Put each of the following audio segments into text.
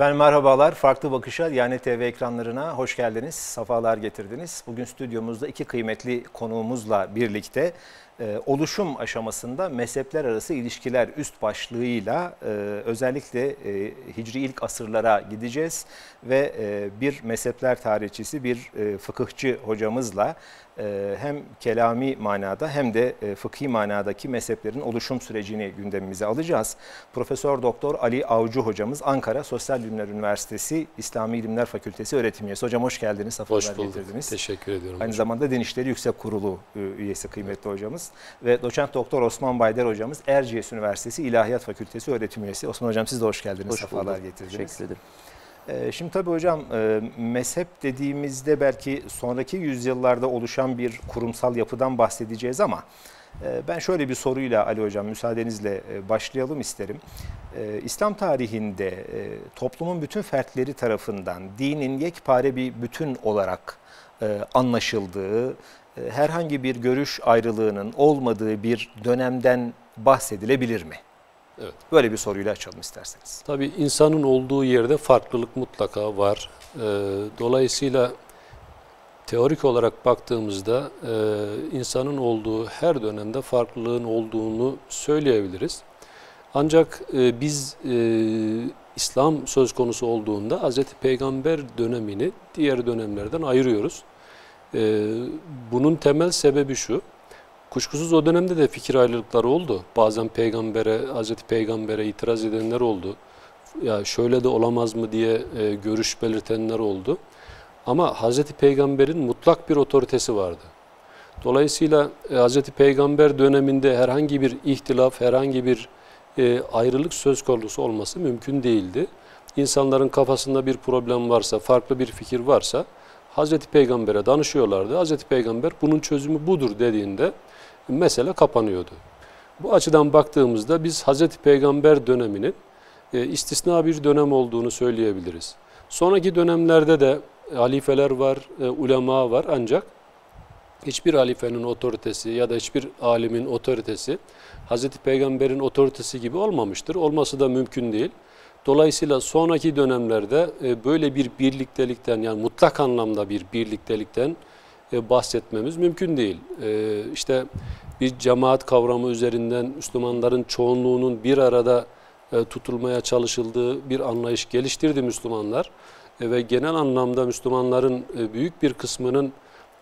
Efendim merhabalar. Farklı Bakış'a Diyanet TV ekranlarına hoş geldiniz. Safalar getirdiniz. Bugün stüdyomuzda iki kıymetli konuğumuzla birlikte e, oluşum aşamasında mezhepler arası ilişkiler üst başlığıyla e, özellikle e, Hicri ilk asırlara gideceğiz ve e, bir mezhepler tarihçisi, bir e, fıkıhçı hocamızla e, hem kelami manada hem de e, fıkhi manadaki mezheplerin oluşum sürecini gündemimize alacağız. Profesör Doktor Ali Avcı hocamız Ankara Sosyal Bilimler Üniversitesi İslami İlimler Fakültesi öğretim üyesi. Hocam hoş geldiniz. Safalar hoş bulduk. Getirdiniz. Teşekkür ediyorum. Aynı hocam. zamanda Din İşleri Yüksek Kurulu üyesi kıymetli hocamız ve doçent doktor Osman Bayder hocamız Erciyes Üniversitesi İlahiyat Fakültesi öğretim üyesi. Osman hocam siz de hoş geldiniz. Hoş Safalar bulduk. getirdiniz. Teşekkür ederim. Ee, şimdi tabii hocam e, mezhep dediğimizde belki sonraki yüzyıllarda oluşan bir kurumsal yapıdan bahsedeceğiz ama e, ben şöyle bir soruyla Ali hocam müsaadenizle e, başlayalım isterim. İslam tarihinde toplumun bütün fertleri tarafından dinin yekpare bir bütün olarak anlaşıldığı, herhangi bir görüş ayrılığının olmadığı bir dönemden bahsedilebilir mi? Evet. Böyle bir soruyla açalım isterseniz. Tabii insanın olduğu yerde farklılık mutlaka var. Ee, dolayısıyla teorik olarak baktığımızda e, insanın olduğu her dönemde farklılığın olduğunu söyleyebiliriz. Ancak e, biz e, İslam söz konusu olduğunda Hz. Peygamber dönemini diğer dönemlerden ayırıyoruz. Bunun temel sebebi şu, Kuşkusuz o dönemde de fikir ayrılıkları oldu. Bazen peygambere, Hazreti Peygamber'e itiraz edenler oldu. Ya şöyle de olamaz mı diye e, görüş belirtenler oldu. Ama Hazreti Peygamber'in mutlak bir otoritesi vardı. Dolayısıyla e, Hazreti Peygamber döneminde herhangi bir ihtilaf, herhangi bir e, ayrılık söz konusu olması mümkün değildi. İnsanların kafasında bir problem varsa, farklı bir fikir varsa Hazreti Peygamber'e danışıyorlardı. Hazreti Peygamber bunun çözümü budur dediğinde mesele kapanıyordu. Bu açıdan baktığımızda biz Hazreti Peygamber döneminin e, istisna bir dönem olduğunu söyleyebiliriz. Sonraki dönemlerde de halifeler var, e, ulema var ancak hiçbir halifenin otoritesi ya da hiçbir alimin otoritesi Hazreti Peygamber'in otoritesi gibi olmamıştır. Olması da mümkün değil. Dolayısıyla sonraki dönemlerde e, böyle bir birliktelikten yani mutlak anlamda bir birliktelikten e, bahsetmemiz mümkün değil. E, işte bir cemaat kavramı üzerinden Müslümanların çoğunluğunun bir arada tutulmaya çalışıldığı bir anlayış geliştirdi Müslümanlar. Ve genel anlamda Müslümanların büyük bir kısmının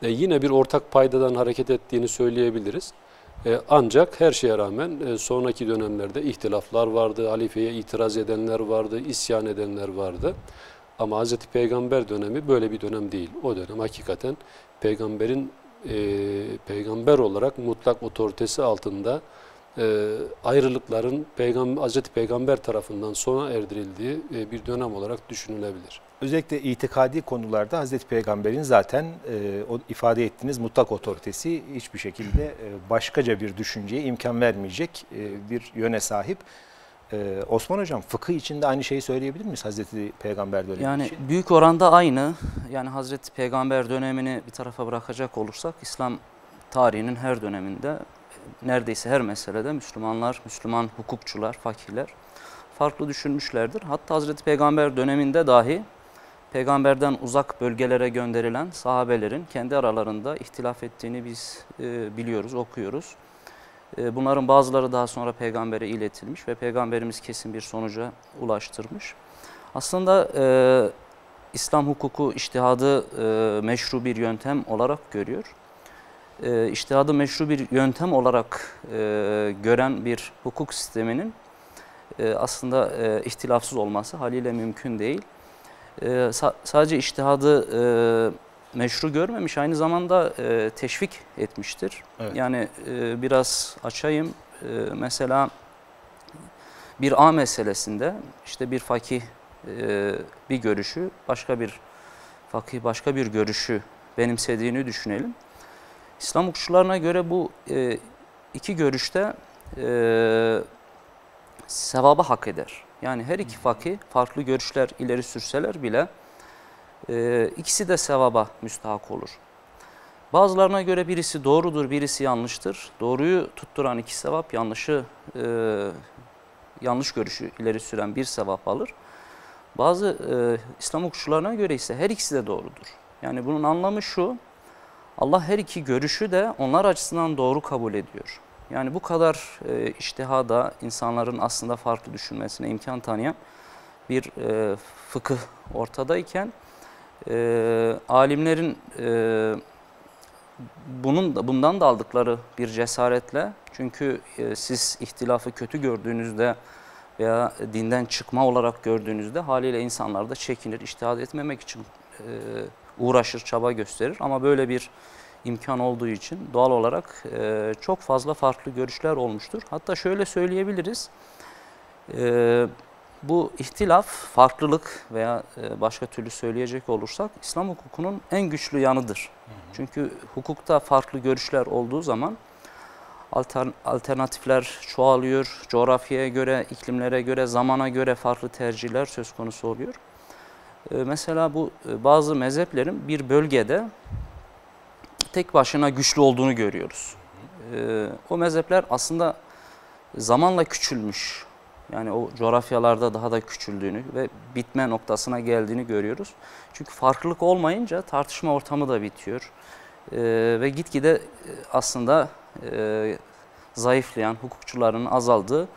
yine bir ortak paydadan hareket ettiğini söyleyebiliriz. Ancak her şeye rağmen sonraki dönemlerde ihtilaflar vardı, halifeye itiraz edenler vardı, isyan edenler vardı. Ama Hz. Peygamber dönemi böyle bir dönem değil. O dönem hakikaten peygamberin e, peygamber olarak mutlak otoritesi altında e, ayrılıkların peygam Hz. Peygamber tarafından sona erdirildiği e, bir dönem olarak düşünülebilir. Özellikle itikadi konularda Hz. Peygamber'in zaten e, o ifade ettiğiniz mutlak otoritesi hiçbir şekilde e, başkaca bir düşünceye imkan vermeyecek e, bir yöne sahip. Ee, Osman Hocam fıkıh içinde aynı şeyi söyleyebilir miyiz Hazreti Peygamber dönemi yani için? Büyük oranda aynı. Yani Hazreti Peygamber dönemini bir tarafa bırakacak olursak İslam tarihinin her döneminde neredeyse her meselede Müslümanlar, Müslüman hukukçular, fakirler farklı düşünmüşlerdir. Hatta Hazreti Peygamber döneminde dahi peygamberden uzak bölgelere gönderilen sahabelerin kendi aralarında ihtilaf ettiğini biz e, biliyoruz, okuyoruz. Ee, bunların bazıları daha sonra peygambere iletilmiş ve peygamberimiz kesin bir sonuca ulaştırmış. Aslında e, İslam hukuku iştihadı e, meşru bir yöntem olarak görüyor. E, iştihadı meşru bir yöntem olarak e, gören bir hukuk sisteminin e, aslında e, ihtilafsız olması haliyle mümkün değil. E, sa sadece iştihadı e, meşru görmemiş, aynı zamanda e, teşvik etmiştir. Evet. Yani e, biraz açayım. E, mesela bir A meselesinde işte bir fakih e, bir görüşü, başka bir fakih başka bir görüşü benimsediğini düşünelim. İslam hukukçularına göre bu e, iki görüşte e, sevaba hak eder. Yani her iki fakih farklı görüşler ileri sürseler bile e, ikisi de sevaba müstahak olur. Bazılarına göre birisi doğrudur, birisi yanlıştır. Doğruyu tutturan iki sevap, yanlışı e, yanlış görüşü ileri süren bir sevap alır. Bazı e, İslam hukukçularına göre ise her ikisi de doğrudur. Yani bunun anlamı şu, Allah her iki görüşü de onlar açısından doğru kabul ediyor. Yani bu kadar e, iştihada insanların aslında farklı düşünmesine imkan tanıyan bir e, fıkıh ortadayken e, alimlerin e, bunun da bundan da aldıkları bir cesaretle çünkü e, siz ihtilafı kötü gördüğünüzde veya dinden çıkma olarak gördüğünüzde haliyle insanlar da çekinir, iştihad etmemek için e, uğraşır, çaba gösterir. Ama böyle bir imkan olduğu için doğal olarak e, çok fazla farklı görüşler olmuştur. Hatta şöyle söyleyebiliriz, e, bu ihtilaf, farklılık veya e, başka türlü söyleyecek olursak İslam hukukunun en güçlü yanıdır. Çünkü hukukta farklı görüşler olduğu zaman altern- alternatifler çoğalıyor. Coğrafyaya göre, iklimlere göre, zamana göre farklı tercihler söz konusu oluyor. E, mesela bu e, bazı mezheplerin bir bölgede tek başına güçlü olduğunu görüyoruz. E, o mezhepler aslında zamanla küçülmüş. Yani o coğrafyalarda daha da küçüldüğünü ve bitme noktasına geldiğini görüyoruz. Çünkü farklılık olmayınca tartışma ortamı da bitiyor. E, ve gitgide e, aslında e, zayıflayan hukukçuların azaldığı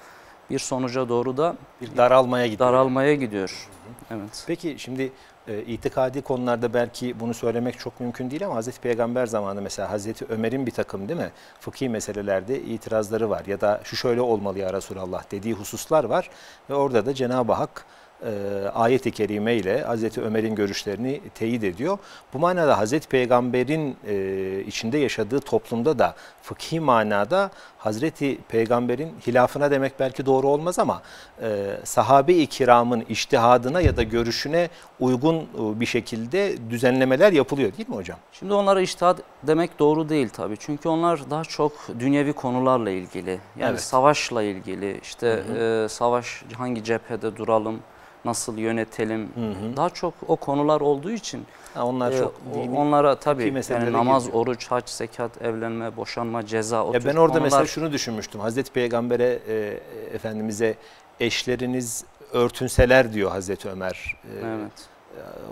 bir sonuca doğru da Bir daralmaya gidiyor. daralmaya gidiyor. Evet. Peki şimdi e, itikadi konularda belki bunu söylemek çok mümkün değil ama Hazreti Peygamber zamanı mesela Hazreti Ömer'in bir takım değil mi fıkhi meselelerde itirazları var ya da şu şöyle olmalı ya Resulallah dediği hususlar var ve orada da Cenab-ı Hak e, ayet-i kerime ile Hazreti Ömer'in görüşlerini teyit ediyor. Bu manada Hazreti Peygamber'in e, içinde yaşadığı toplumda da fıkhi manada Hazreti Peygamber'in hilafına demek belki doğru olmaz ama e, sahabe-i kiramın iştihadına ya da görüşüne uygun e, bir şekilde düzenlemeler yapılıyor değil mi hocam? Şimdi onlara iştahat demek doğru değil tabii. Çünkü onlar daha çok dünyevi konularla ilgili. Yani Evet. savaşla ilgili. İşte e, savaş hangi cephede duralım, nasıl yönetelim. Daha çok o konular olduğu için Ha, onlar e, çok dini. onlara tabii yani namaz, giriyor. oruç, hac, zekat, evlenme, boşanma, ceza o Ya ben orada konular. mesela şunu düşünmüştüm. Hazreti Peygamber'e e, Efendimiz'e eşleriniz örtünseler diyor Hazreti Ömer. E, Evet.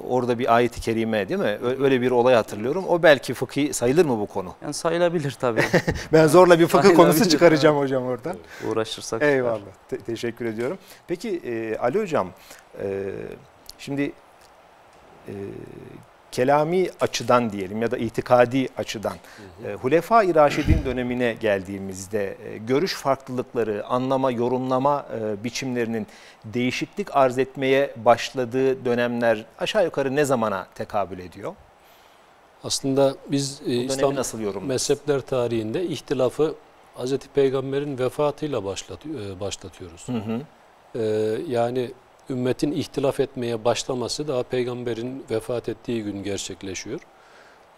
Orada bir ayet-i kerime değil mi? Öyle bir olay hatırlıyorum. O belki fıkhi sayılır mı bu konu? Yani sayılabilir tabii. Ben zorla bir fıkıh konusu çıkaracağım hocam oradan. Uğraşırsak. Eyvallah. Te- teşekkür ediyorum. Peki e, Ali Hocam, e, şimdi e, kelami açıdan diyelim ya da itikadi açıdan e, Hulefai Raşidin dönemine geldiğimizde e, görüş farklılıkları, anlama, yorumlama e, biçimlerinin değişiklik arz etmeye başladığı dönemler aşağı yukarı ne zamana tekabül ediyor? Aslında biz e, Bu İslam nasıl yorumluyoruz? mezhepler tarihinde ihtilafı Hz. Peygamber'in vefatıyla başlat, başlatıyoruz. Hı hı. E, yani ümmetin ihtilaf etmeye başlaması daha peygamberin vefat ettiği gün gerçekleşiyor.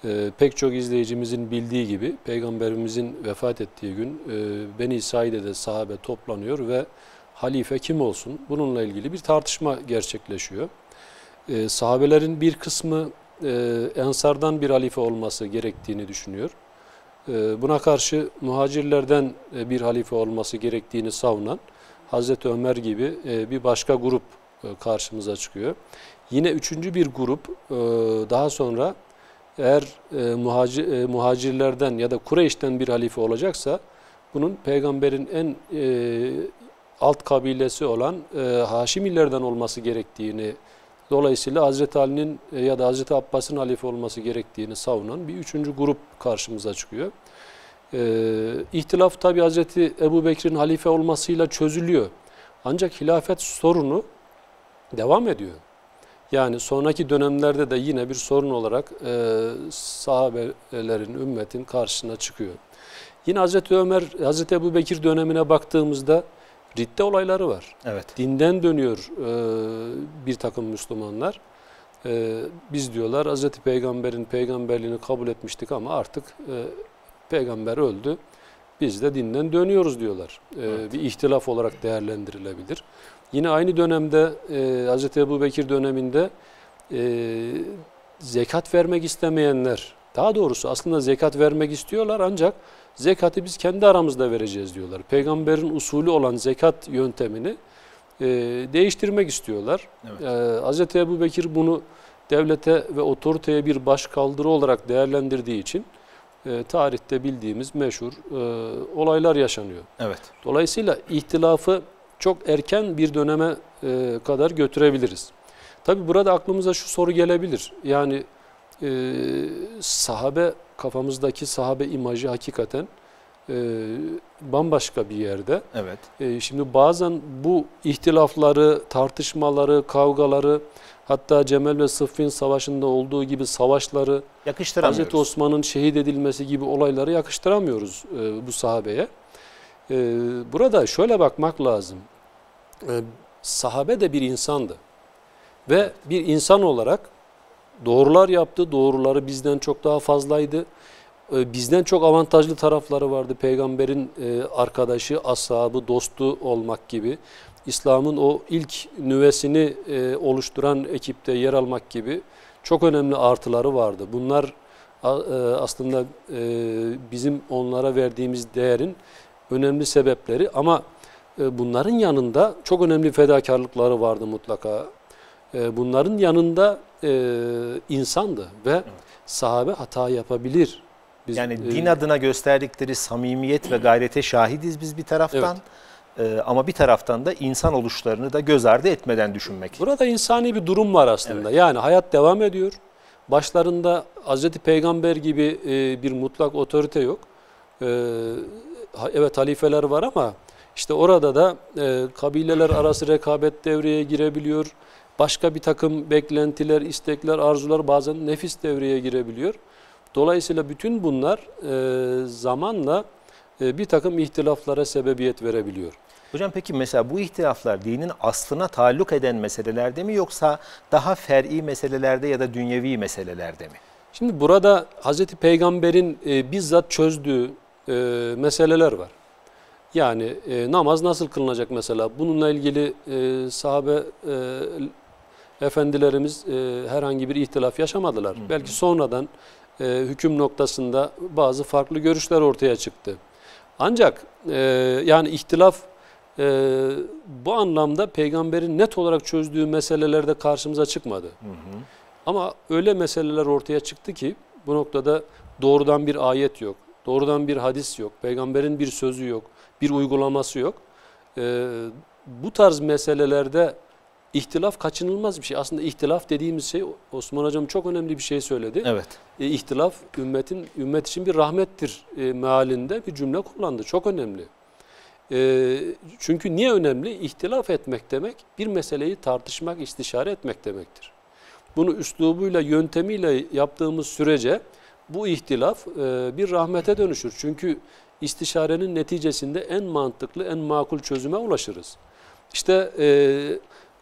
E, pek çok izleyicimizin bildiği gibi peygamberimizin vefat ettiği gün e, Beni Said'de sahabe toplanıyor ve halife kim olsun bununla ilgili bir tartışma gerçekleşiyor. E, sahabelerin bir kısmı e, ensardan bir halife olması gerektiğini düşünüyor. E, buna karşı muhacirlerden e, bir halife olması gerektiğini savunan Hazreti Ömer gibi e, bir başka grup karşımıza çıkıyor. Yine üçüncü bir grup e, daha sonra eğer e, muhacir, e, muhacirlerden ya da Kureyş'ten bir halife olacaksa bunun peygamberin en e, alt kabilesi olan e, Haşimilerden olması gerektiğini dolayısıyla Hazreti Ali'nin e, ya da Hazreti Abbas'ın halife olması gerektiğini savunan bir üçüncü grup karşımıza çıkıyor. Ee, ihtilaf tabi Hazreti Ebu Bekir'in halife olmasıyla çözülüyor. Ancak hilafet sorunu devam ediyor. Yani sonraki dönemlerde de yine bir sorun olarak e, sahabelerin, ümmetin karşısına çıkıyor. Yine Hazreti Ömer, Hazreti Ebu Bekir dönemine baktığımızda ridde olayları var. Evet. Dinden dönüyor e, bir takım Müslümanlar. E, biz diyorlar Hazreti Peygamber'in peygamberliğini kabul etmiştik ama artık e, peygamber öldü. Biz de dinden dönüyoruz diyorlar. E, Evet. Bir ihtilaf olarak değerlendirilebilir. Yine aynı dönemde e, Hz. Ebu Bekir döneminde e, zekat vermek istemeyenler, daha doğrusu aslında zekat vermek istiyorlar ancak zekatı biz kendi aramızda vereceğiz diyorlar. Peygamberin usulü olan zekat yöntemini e, değiştirmek istiyorlar. Evet. E, Hz. Ebu Bekir bunu devlete ve otoriteye bir başkaldırı olarak değerlendirdiği için e, tarihte bildiğimiz meşhur e, olaylar yaşanıyor. Evet. Dolayısıyla ihtilafı çok erken bir döneme e, kadar götürebiliriz. Tabi burada aklımıza şu soru gelebilir. Yani e, sahabe kafamızdaki sahabe imajı hakikaten e, bambaşka bir yerde. Evet. E, şimdi bazen bu ihtilafları, tartışmaları, kavgaları hatta Cemel ve Sıffin savaşında olduğu gibi savaşları Yakıştıramıyoruz. Hazreti Osman'ın şehit edilmesi gibi olayları yakıştıramıyoruz e, bu sahabeye. E, burada şöyle bakmak lazım. E, sahabe de bir insandı. Ve bir insan olarak doğrular yaptı. Doğruları bizden çok daha fazlaydı. E, bizden çok avantajlı tarafları vardı. Peygamberin e, arkadaşı, ashabı, dostu olmak gibi. İslam'ın o ilk nüvesini oluşturan ekipte yer almak gibi çok önemli artıları vardı. Bunlar aslında bizim onlara verdiğimiz değerin önemli sebepleri ama bunların yanında çok önemli fedakarlıkları vardı mutlaka. E, Bunların yanında e, insandı ve sahabe hata yapabilir. Biz, Yani e, din adına gösterdikleri samimiyet ve gayrete şahidiz biz bir taraftan. Ee, ama bir taraftan da insan oluşlarını da göz ardı etmeden düşünmek. Burada insani bir durum var aslında. Yani hayat devam ediyor. Başlarında Hazreti Peygamber gibi e, bir mutlak otorite yok. E, evet halifeler var ama işte orada da e, kabileler arası rekabet devreye girebiliyor. Başka bir takım beklentiler, istekler, arzular bazen nefis devreye girebiliyor. Dolayısıyla bütün bunlar e, zamanla e, bir takım ihtilaflara sebebiyet verebiliyor. Hocam peki mesela bu ihtilaflar dinin aslına taalluk eden meselelerde mi yoksa daha fer'i meselelerde ya da dünyevi meselelerde mi? Şimdi burada Hazreti Peygamber'in e, bizzat çözdüğü e, meseleler var. Yani e, namaz nasıl kılınacak mesela? Bununla ilgili e, sahabe e, efendilerimiz e, herhangi bir ihtilaf yaşamadılar. Belki sonradan e, hüküm noktasında bazı farklı görüşler ortaya çıktı. Ancak e, yani ihtilaf e, bu anlamda peygamberin net olarak çözdüğü meselelerde karşımıza çıkmadı. Ama öyle meseleler ortaya çıktı ki bu noktada doğrudan bir ayet yok, doğrudan bir hadis yok, peygamberin bir sözü yok, bir uygulaması yok. Ee, bu tarz meselelerde ihtilaf kaçınılmaz bir şey. Aslında ihtilaf dediğimiz şey Osman Hocam çok önemli bir şey söyledi. Evet. E, ihtilaf ümmetin ümmet için bir rahmettir e, mealinde bir cümle kullandı. Çok önemli. E, çünkü niye önemli? İhtilaf etmek demek bir meseleyi tartışmak, istişare etmek demektir. Bunu üslubuyla, yöntemiyle yaptığımız sürece bu ihtilaf e, bir rahmete dönüşür. Çünkü istişarenin neticesinde en mantıklı, en makul çözüme ulaşırız. İşte e,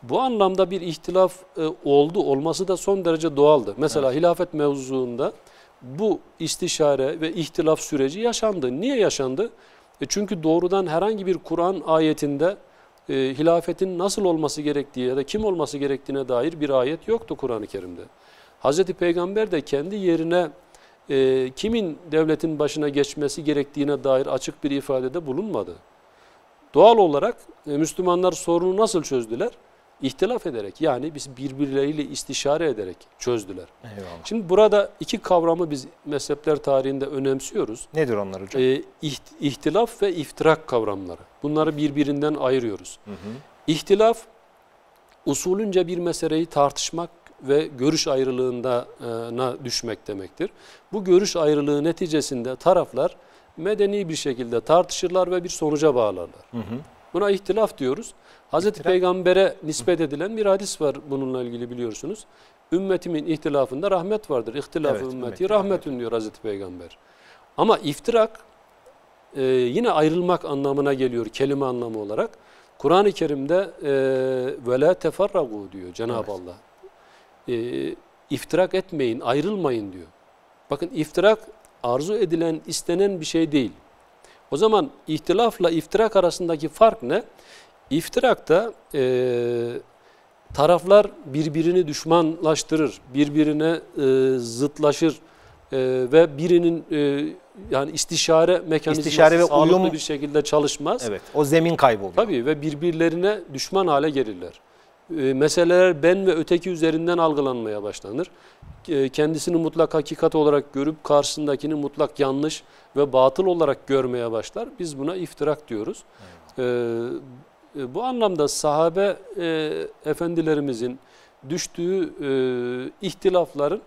bu anlamda bir ihtilaf e, oldu, olması da son derece doğaldı. Mesela hilafet mevzuunda bu istişare ve ihtilaf süreci yaşandı. Niye yaşandı? E çünkü doğrudan herhangi bir Kur'an ayetinde e, hilafetin nasıl olması gerektiği ya da kim olması gerektiğine dair bir ayet yoktu Kur'an-ı Kerim'de. Hazreti Peygamber de kendi yerine e, kimin devletin başına geçmesi gerektiğine dair açık bir ifadede bulunmadı. Doğal olarak e, Müslümanlar sorunu nasıl çözdüler? İhtilaf ederek yani biz birbirleriyle istişare ederek çözdüler. Eyvallah. Şimdi burada iki kavramı biz mezhepler tarihinde önemsiyoruz. Nedir onlar hocam? Ee, iht- ihtilaf ve iftirak kavramları. Bunları birbirinden ayırıyoruz. İhtilaf usulünce bir meseleyi tartışmak ve görüş ayrılığına düşmek demektir. Bu görüş ayrılığı neticesinde taraflar medeni bir şekilde tartışırlar ve bir sonuca bağlarlar. Buna ihtilaf diyoruz. Hazreti Peygamber'e nispet edilen bir hadis var bununla ilgili biliyorsunuz. Ümmetimin ihtilafında rahmet vardır. İhtilafı Evet, ümmeti rahmetün diyor Hazreti Peygamber. Ama iftirak e, yine ayrılmak anlamına geliyor kelime anlamı olarak. Kur'an-ı Kerim'de e, ve la teferragu diyor Cenab-ı Evet. Allah. E, iftirak etmeyin, ayrılmayın diyor. Bakın iftirak arzu edilen, istenen bir şey değil. O zaman ihtilafla iftirak arasındaki fark ne? İftirakta e, taraflar birbirini düşmanlaştırır, birbirine e, zıtlaşır e, ve birinin e, yani istişare mekanizması İstişare ve sağlıklı uyum- bir şekilde çalışmaz. Evet. O zemin kayboluyor. Tabii ve birbirlerine düşman hale gelirler. E, meseleler ben ve öteki üzerinden algılanmaya başlanır. E, kendisini mutlak hakikat olarak görüp karşısındakini mutlak yanlış ve batıl olarak görmeye başlar. Biz buna iftirak diyoruz. E, e, bu anlamda sahabe e, efendilerimizin düştüğü e, ihtilafların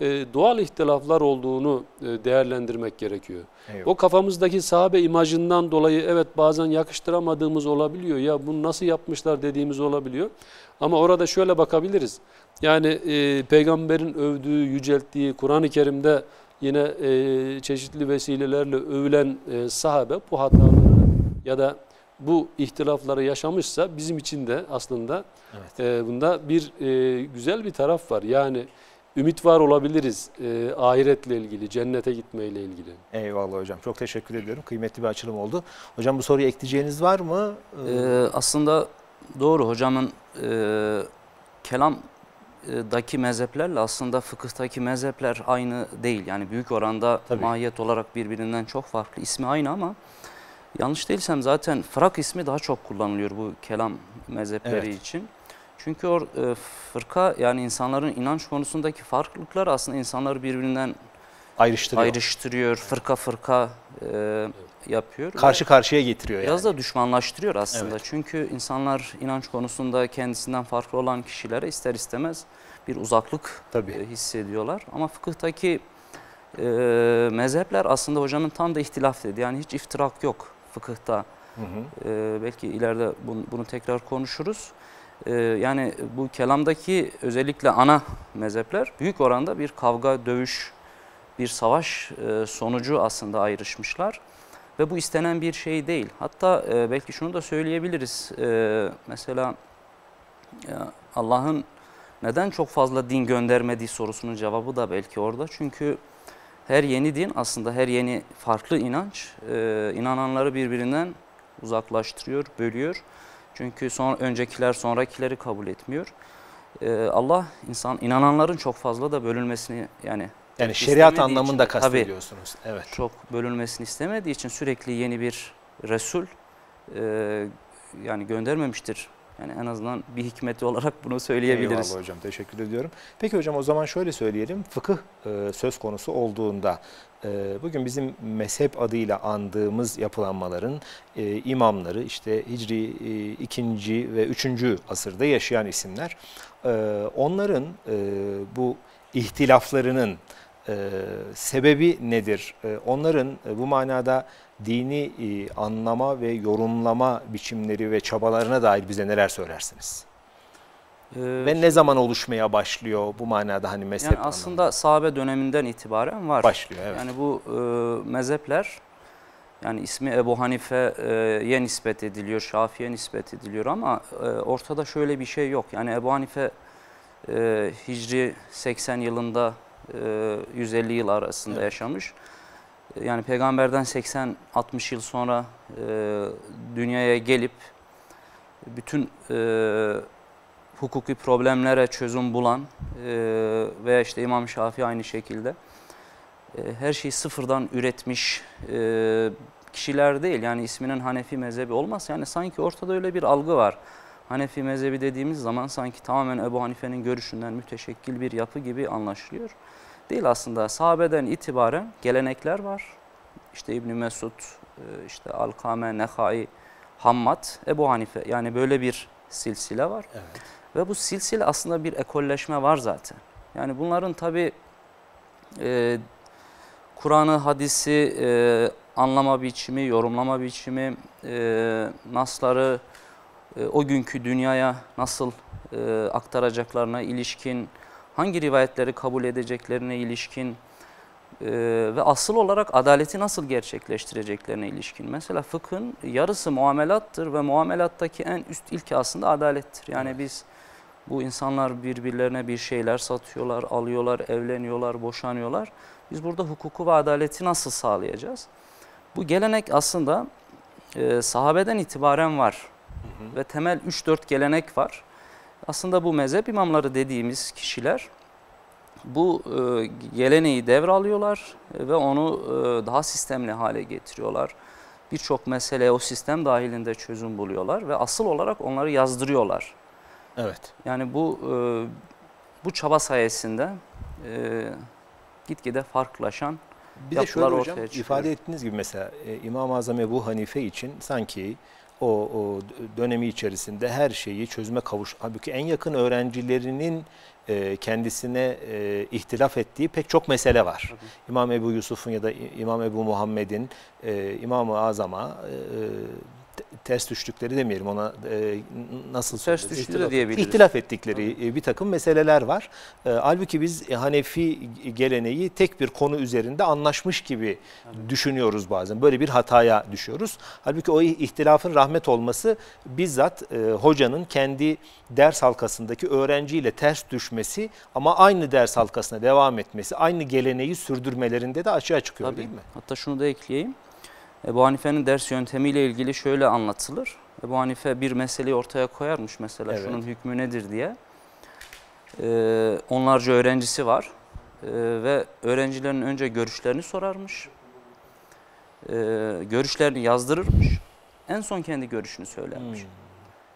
e, doğal ihtilaflar olduğunu e, değerlendirmek gerekiyor. Eyvallah. O kafamızdaki sahabe imajından dolayı evet bazen yakıştıramadığımız olabiliyor. Ya bunu nasıl yapmışlar dediğimiz olabiliyor. Ama orada şöyle bakabiliriz. Yani e, peygamberin övdüğü, yücelttiği Kur'an-ı Kerim'de yine e, çeşitli vesilelerle övülen e, sahabe bu hataları ya da bu ihtilafları yaşamışsa bizim için de aslında Evet. e, bunda bir e, güzel bir taraf var. Yani ümit var olabiliriz e, ahiretle ilgili, cennete gitmeyle ilgili. Eyvallah hocam. Çok teşekkür ediyorum. Kıymetli bir açılım oldu. Hocam bu soruya ekleyeceğiniz var mı? Ee, aslında doğru hocamın e, kelamdaki mezheplerle aslında fıkıhtaki mezhepler aynı değil. Yani büyük oranda Tabii. mahiyet olarak birbirinden çok farklı. İsmi aynı ama yanlış değilsem zaten fırak ismi daha çok kullanılıyor bu kelam mezhepleri Evet. için. Çünkü o e, fırka yani insanların inanç konusundaki farklılıklar aslında insanları birbirinden ayrıştırıyor. ayrıştırıyor, fırka fırka e, yapıyor. Karşı karşıya getiriyor yani. Biraz da düşmanlaştırıyor aslında. Evet. Çünkü insanlar inanç konusunda kendisinden farklı olan kişilere ister istemez bir uzaklık Tabii. e, hissediyorlar. Ama fıkıhtaki e, mezhepler aslında hocamın tam da ihtilaf dedi. Yani hiç iftirak yok fıkıhta. Hı hı. E, belki ileride bunu, bunu tekrar konuşuruz. E, yani bu kelamdaki özellikle ana mezhepler büyük oranda bir kavga, dövüş, bir savaş e, sonucu aslında ayrışmışlar. Ve bu istenen bir şey değil. Hatta e, belki şunu da söyleyebiliriz. E, mesela Allah'ın neden çok fazla din göndermediği sorusunun cevabı da belki orada. Çünkü her yeni din aslında her yeni farklı inanç e, inananları birbirinden uzaklaştırıyor, bölüyor. Çünkü son öncekiler sonrakileri kabul etmiyor. E, Allah insan inananların çok fazla da bölünmesini yani Yani şeriat anlamında kastediyorsunuz. Evet. çok bölünmesini istemediği için sürekli yeni bir Resul e, yani göndermemiştir. Yani en azından bir hikmeti olarak bunu söyleyebiliriz. Eyvallah hocam teşekkür ediyorum. Peki hocam o zaman şöyle söyleyelim. Fıkıh e, söz konusu olduğunda bugün bizim mezhep adıyla andığımız yapılanmaların e, imamları işte Hicri e, 2. ve 3. asırda yaşayan isimler. E, onların e, bu ihtilaflarının e, sebebi nedir? E, onların e, bu manada dini e, anlama ve yorumlama biçimleri ve çabalarına dair bize neler söylersiniz? Ee, Ve ne zaman oluşmaya başlıyor bu manada hani mezhep yani aslında sahabe döneminden itibaren var. başlıyor evet. Yani bu e, mezhepler yani ismi Ebu Hanife'ye nispet ediliyor, Şafi'ye nispet ediliyor ama e, ortada şöyle bir şey yok. Yani Ebu Hanife e, Hicri 80 yılında e, 150 yıl arasında Evet. yaşamış. E, Yani peygamberden 80-60 yıl sonra e, dünyaya gelip bütün e, hukuki problemlere çözüm bulan e, ve işte İmam Şafii aynı şekilde e, her şeyi sıfırdan üretmiş e, kişiler değil. Yani isminin Hanefi mezhebi olmaz. Yani sanki ortada öyle bir algı var. Hanefi mezhebi dediğimiz zaman sanki tamamen Ebu Hanife'nin görüşünden müteşekkil bir yapı gibi anlaşılıyor. Değil aslında. Sahabeden itibaren gelenekler var. İşte İbn Mesud, e, işte Alkame, Nehai, Hammad, Ebu Hanife. Yani böyle bir silsile var. Evet. Ve bu silsile aslında bir ekolleşme var zaten. Yani bunların tabi e, Kur'an'ı, hadisi e, anlama biçimi, yorumlama biçimi, e, nasları e, o günkü dünyaya nasıl e, aktaracaklarına ilişkin, hangi rivayetleri kabul edeceklerine ilişkin e, ve asıl olarak adaleti nasıl gerçekleştireceklerine ilişkin. Mesela fıkhın yarısı muamelattır ve muamelattaki en üst ilke aslında adalettir. Yani Evet. biz bu insanlar birbirlerine bir şeyler satıyorlar, alıyorlar, evleniyorlar, boşanıyorlar. Biz burada hukuku ve adaleti nasıl sağlayacağız? Bu gelenek aslında e, sahabeden itibaren var ve temel 3-4 gelenek var. Aslında bu mezhep imamları dediğimiz kişiler bu e, geleneği devralıyorlar ve onu e, daha sistemli hale getiriyorlar. Birçok meseleye o sistem dahilinde çözüm buluyorlar ve asıl olarak onları yazdırıyorlar. Evet. Yani bu e, bu çaba sayesinde e, gitgide farklılaşan Bir de yapılar şöyle hocam ifade ettiğiniz gibi mesela e, İmam-ı Azam Ebu Hanife için sanki o, o dönemi içerisinde her şeyi çözüme kavuş. Halbuki en yakın öğrencilerinin e, kendisine e, ihtilaf ettiği pek çok mesele var. Tabii. İmam Ebu Yusuf'un ya da İmam Ebu Muhammed'in e, İmam-ı Azam'a e, ters düştükleri demeyelim ona e, nasıl Ters düştüğü de diyebiliriz. İhtilaf ettikleri e, bir takım meseleler var. E, halbuki biz Hanefi geleneği tek bir konu üzerinde anlaşmış gibi düşünüyoruz bazen. Böyle bir hataya düşüyoruz. Halbuki o ihtilafın rahmet olması bizzat e, hocanın kendi ders halkasındaki öğrenciyle ters düşmesi ama aynı ders halkasına devam etmesi, aynı geleneği sürdürmelerinde de açığa çıkıyor Tabii. değil mi? Hatta şunu da ekleyeyim. Ebu Hanife'nin ders yöntemiyle ilgili şöyle anlatılır. Ebu Hanife bir meseleyi ortaya koyarmış mesela Evet. şunun hükmü nedir diye. Ee, onlarca öğrencisi var Ee, ve öğrencilerin önce görüşlerini sorarmış. Ee, görüşlerini yazdırırmış. En son kendi görüşünü söylermiş. Hmm.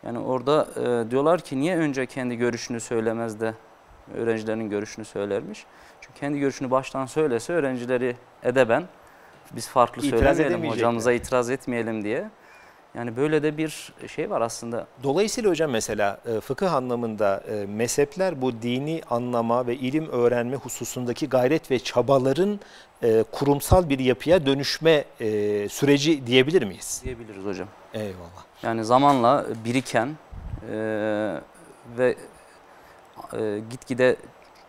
Yani orada e, diyorlar ki niye önce kendi görüşünü söylemez de öğrencilerin görüşünü söylermiş. Çünkü kendi görüşünü baştan söylese öğrencileri edeben biz farklı İtiraz söylemeyelim hocamıza itiraz etmeyelim diye. Yani böyle de bir şey var aslında. Dolayısıyla hocam mesela e, fıkıh anlamında e, mezhepler bu dini anlama ve ilim öğrenme hususundaki gayret ve çabaların e, kurumsal bir yapıya dönüşme süreci diyebilir miyiz? Diyebiliriz hocam. Eyvallah. Yani zamanla biriken ve gitgide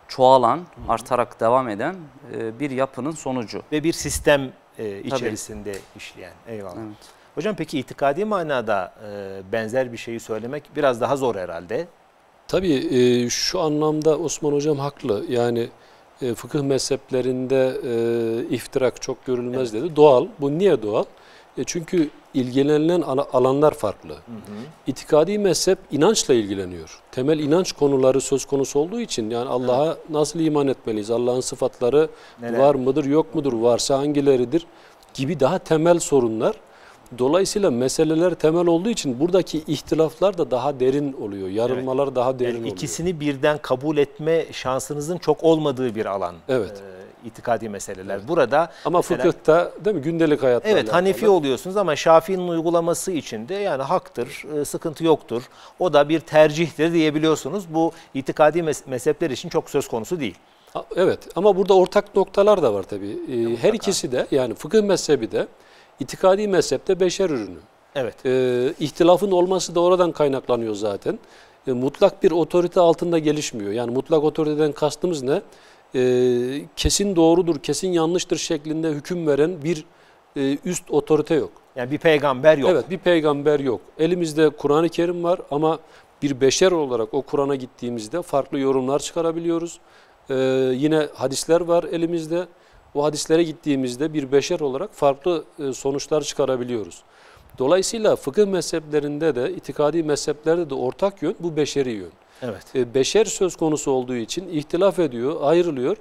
çoğalan, artarak devam eden bir yapının sonucu. Ve bir sistem e, içerisinde işleyen. Eyvallah. Evet. Hocam peki itikadi manada e, benzer bir şeyi söylemek biraz daha zor herhalde. Tabii e, şu anlamda Osman Hocam haklı. Yani e, fıkıh mezheplerinde e, iftirak çok görülmez dedi. Doğal. Bu niye doğal? E, çünkü ilgilenilen ala- alanlar farklı. İtikadi mezhep inançla ilgileniyor. Temel inanç konuları söz konusu olduğu için yani Allah'a nasıl iman etmeliyiz? Allah'ın sıfatları Neler? var mıdır, yok mudur? Varsa hangileridir? Gibi daha temel sorunlar. Dolayısıyla meseleler temel olduğu için buradaki ihtilaflar da daha derin oluyor. Yarılmalar daha derin Yani oluyor. ikisini birden kabul etme şansınızın çok olmadığı bir alan. Evet. e, itikadi meseleler. Burada Ama mesela- fıkıhta değil mi gündelik hayatta Evet alakalı. Hanefi oluyorsunuz ama Şafii'nin uygulaması içinde yani haktır, e, sıkıntı yoktur. O da bir tercihtir diyebiliyorsunuz. Bu itikadi mez- mezhepler için çok söz konusu değil. Evet ama burada ortak noktalar da var tabii. Ee, her ikisi de yani fıkıh mezhebi de itikadi mezhepte beşer ürünü. Evet. Ee, ihtilafın olması da oradan kaynaklanıyor zaten. Ee, mutlak bir otorite altında gelişmiyor. Yani mutlak otoriteden kastımız ne? Ee, kesin doğrudur, kesin yanlıştır şeklinde hüküm veren bir e, üst otorite yok. Yani bir peygamber yok. Evet bir peygamber yok. Elimizde Kur'an-ı Kerim var ama bir beşer olarak o Kur'an'a gittiğimizde farklı yorumlar çıkarabiliyoruz. Ee, yine hadisler var elimizde. O hadislere gittiğimizde bir beşer olarak farklı e, sonuçlar çıkarabiliyoruz. Dolayısıyla fıkıh mezheplerinde de, itikadi mezheplerde de ortak yön bu beşeri yön. Evet. E, beşer söz konusu olduğu için ihtilaf ediyor, ayrılıyor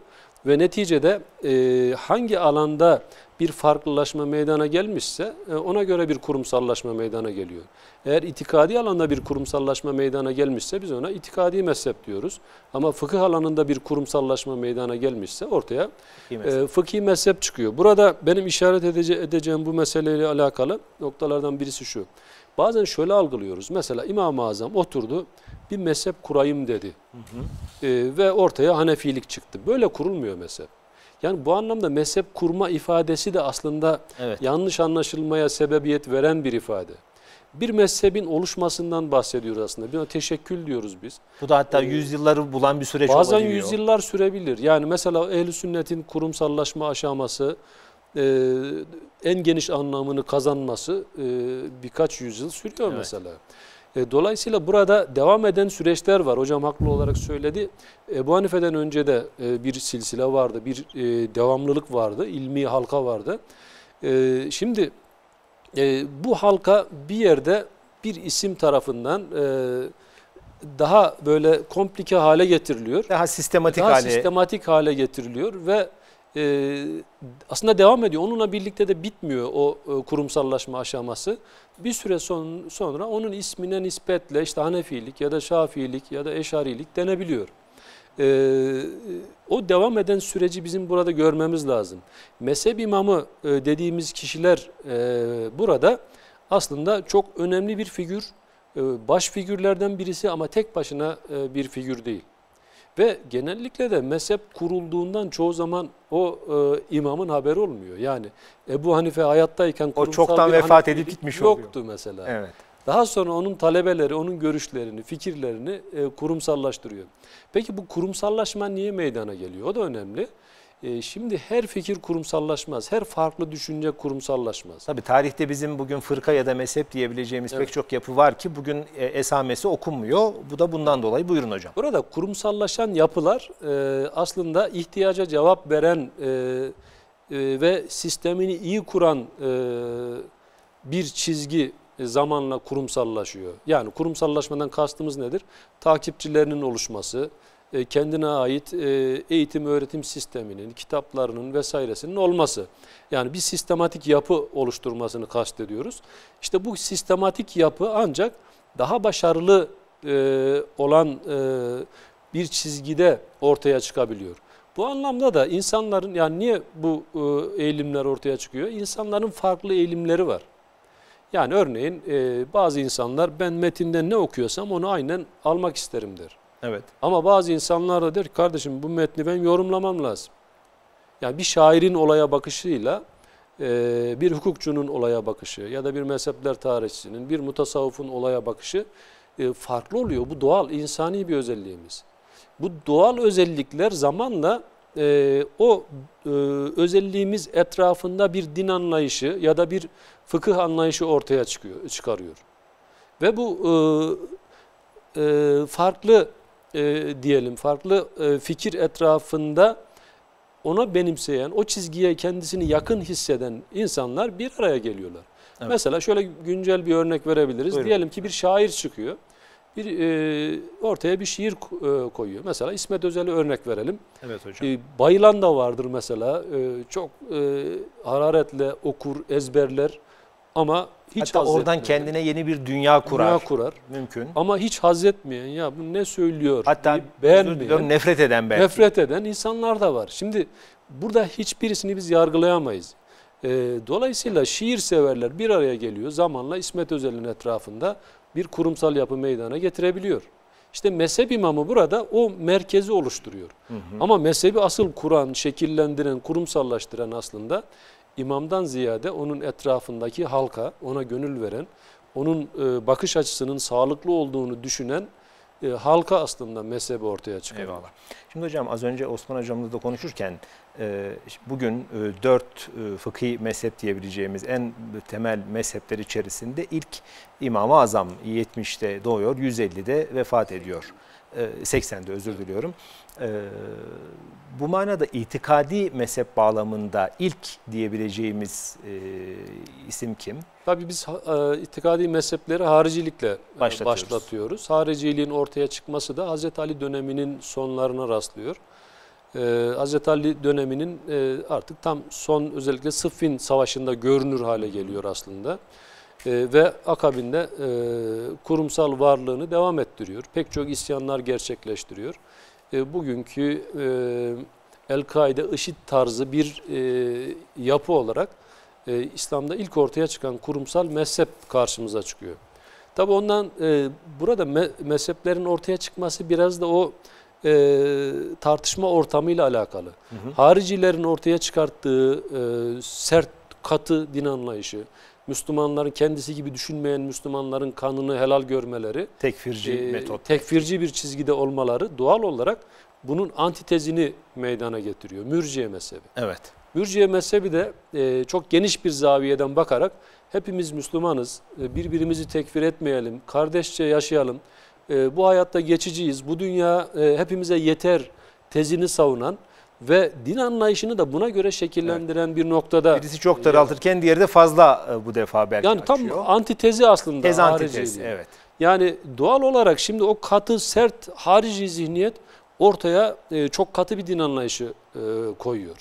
ve neticede e, hangi alanda bir farklılaşma meydana gelmişse e, ona göre bir kurumsallaşma meydana geliyor. Eğer itikadi alanda bir kurumsallaşma meydana gelmişse biz ona itikadi mezhep diyoruz. Ama fıkıh alanında bir kurumsallaşma meydana gelmişse ortaya İyi mezhep. e, fıkhi mezhep çıkıyor. Burada benim işaret edece- edeceğim bu meseleyle alakalı noktalardan birisi şu. Bazen şöyle algılıyoruz. Mesela İmam-ı Azam oturdu bir mezhep kurayım dedi. E, ve ortaya Hanefilik çıktı. Böyle kurulmuyor mezhep. Yani bu anlamda mezhep kurma ifadesi de aslında Evet. yanlış anlaşılmaya sebebiyet veren bir ifade. Bir mezhebin oluşmasından bahsediyoruz aslında. Bir teşekkül diyoruz biz. Bu da hatta yüzyılları bulan bir süreç Bazen olabiliyor. yüzyıllar sürebilir. Yani mesela ehl sünnetin kurumsallaşma aşaması e, en geniş anlamını kazanması e, birkaç yüzyıl sürüyor Evet. mesela. E, dolayısıyla burada devam eden süreçler var. Hocam haklı olarak söyledi. Ebu Hanife'den önce de e, bir silsile vardı, bir e, devamlılık vardı, ilmi halka vardı. E, şimdi e, bu halka bir yerde bir isim tarafından e, daha böyle komplike hale getiriliyor. Daha sistematik daha hale. sistematik hale getiriliyor ve e, aslında devam ediyor. Onunla birlikte de bitmiyor o e, kurumsallaşma aşaması. Bir süre son, sonra onun ismine nispetle işte Hanefilik ya da Şafiilik ya da Eşarilik denebiliyor. E, o devam eden süreci bizim burada görmemiz lazım. Mezhep imamı e, dediğimiz kişiler e, burada aslında çok önemli bir figür, e, baş figürlerden birisi ama tek başına e, bir figür değil. Ve genellikle de mezhep kurulduğundan çoğu zaman o e, imamın haberi olmuyor. Yani Ebu Hanife hayattayken kurumsal çoktan vefat edip gitmiş oluyor. yoktu mesela. Evet. Daha sonra onun talebeleri, onun görüşlerini, fikirlerini e, kurumsallaştırıyor. Peki bu kurumsallaşma niye meydana geliyor? O da önemli. E, şimdi her fikir kurumsallaşmaz, her farklı düşünce kurumsallaşmaz. Tabii tarihte bizim bugün fırka ya da mezhep diyebileceğimiz Evet. pek çok yapı var ki bugün e, esamesi okunmuyor. Bu da bundan dolayı. Buyurun hocam. Burada kurumsallaşan yapılar e, aslında ihtiyaca cevap veren e, e, ve sistemini iyi kuran e, bir çizgi zamanla kurumsallaşıyor. Yani kurumsallaşmadan kastımız nedir? Takipçilerinin oluşması, kendine ait e, eğitim öğretim sisteminin, kitaplarının vesairesinin olması. Yani bir sistematik yapı oluşturmasını kastediyoruz. İşte bu sistematik yapı ancak daha başarılı e, olan e, bir çizgide ortaya çıkabiliyor. Bu anlamda da insanların yani niye bu e, eğilimler ortaya çıkıyor? İnsanların farklı eğilimleri var. Yani örneğin e, bazı insanlar ben metinden ne okuyorsam onu aynen almak isterim der. Evet. Ama bazı insanlar da der ki kardeşim bu metni ben yorumlamam lazım. Yani bir şairin olaya bakışıyla bir hukukçunun olaya bakışı ya da bir mezhepler tarihçisinin, bir mutasavvıfın olaya bakışı farklı oluyor. Bu doğal, insani bir özelliğimiz. Bu doğal özellikler zamanla o özelliğimiz etrafında bir din anlayışı ya da bir fıkıh anlayışı ortaya çıkıyor, çıkarıyor. Ve bu farklı e, diyelim, farklı e, fikir etrafında ona benimseyen, o çizgiye kendisini yakın hisseden insanlar bir araya geliyorlar. Evet. Mesela şöyle güncel bir örnek verebiliriz. Buyurun. Diyelim ki bir şair çıkıyor. Bir e, ortaya bir şiir e, koyuyor. Mesela İsmet Özel'e örnek verelim. Evet hocam. E, bayılan da vardır mesela. E, çok e, hararetle okur, ezberler ama hiç Hatta oradan kendine yeni bir dünya kurar. dünya kurar. Mümkün. Ama hiç haz etmeyen ya bu ne söylüyor Hatta beğenmeyen, nefret eden belki. nefret eden insanlar da var. Şimdi burada hiçbirisini biz yargılayamayız. E, dolayısıyla şiir severler bir araya geliyor. Zamanla İsmet Özel'in etrafında bir kurumsal yapı meydana getirebiliyor. İşte mezhep imamı burada o merkezi oluşturuyor. Ama mezhebi asıl kuran, şekillendiren, kurumsallaştıran aslında imamdan ziyade onun etrafındaki halka, ona gönül veren, onun e, bakış açısının sağlıklı olduğunu düşünen e, halka aslında mezhebi ortaya çıkarıyor. Eyvallah. Şimdi hocam az önce Osman hocamla da konuşurken e, bugün dört e, fıkhi mezhep diyebileceğimiz en temel mezhepler içerisinde ilk İmam-ı Azam 70'te doğuyor, 150'de vefat ediyor. E, 80'de özür diliyorum. E, bu manada itikadi mezhep bağlamında ilk diyebileceğimiz e, isim kim? Tabii biz e, itikadi mezhepleri haricilikle e, Başlatıyoruz. başlatıyoruz. Hariciliğin ortaya çıkması da Hz. Ali döneminin sonlarına rastlıyor. E, Hz. Ali döneminin e, artık tam son özellikle Sıffin Savaşı'nda görünür hale geliyor aslında. E, ve akabinde e, kurumsal varlığını devam ettiriyor. Pek çok isyanlar gerçekleştiriyor. E, bugünkü e, El-Kaide, IŞİD tarzı bir e, yapı olarak e, İslam'da ilk ortaya çıkan kurumsal mezhep karşımıza çıkıyor. Tabi ondan e, burada me- mezheplerin ortaya çıkması biraz da o e, tartışma ortamıyla alakalı. Haricilerin ortaya çıkarttığı e, sert, katı din anlayışı, Müslümanların kendisi gibi düşünmeyen Müslümanların kanını helal görmeleri, Tekfirci e, metot. tekfirci bir çizgide olmaları doğal olarak bunun antitezini meydana getiriyor. Mürciye mezhebi. Evet. Mürciye mezhebi de e, çok geniş bir zaviyeden bakarak hepimiz Müslümanız, e, birbirimizi tekfir etmeyelim, kardeşçe yaşayalım, e, bu hayatta geçiciyiz, bu dünya e, hepimize yeter tezini savunan ve din anlayışını da buna göre şekillendiren bir noktada. Birisi çok daraltırken diğeri de fazla e, bu defa belki yani tam açıyor. antitezi aslında Tez antitez. hariciliğin. Evet. Yani doğal olarak şimdi o katı, sert, harici zihniyet ortaya e, çok katı bir din anlayışı e, koyuyor.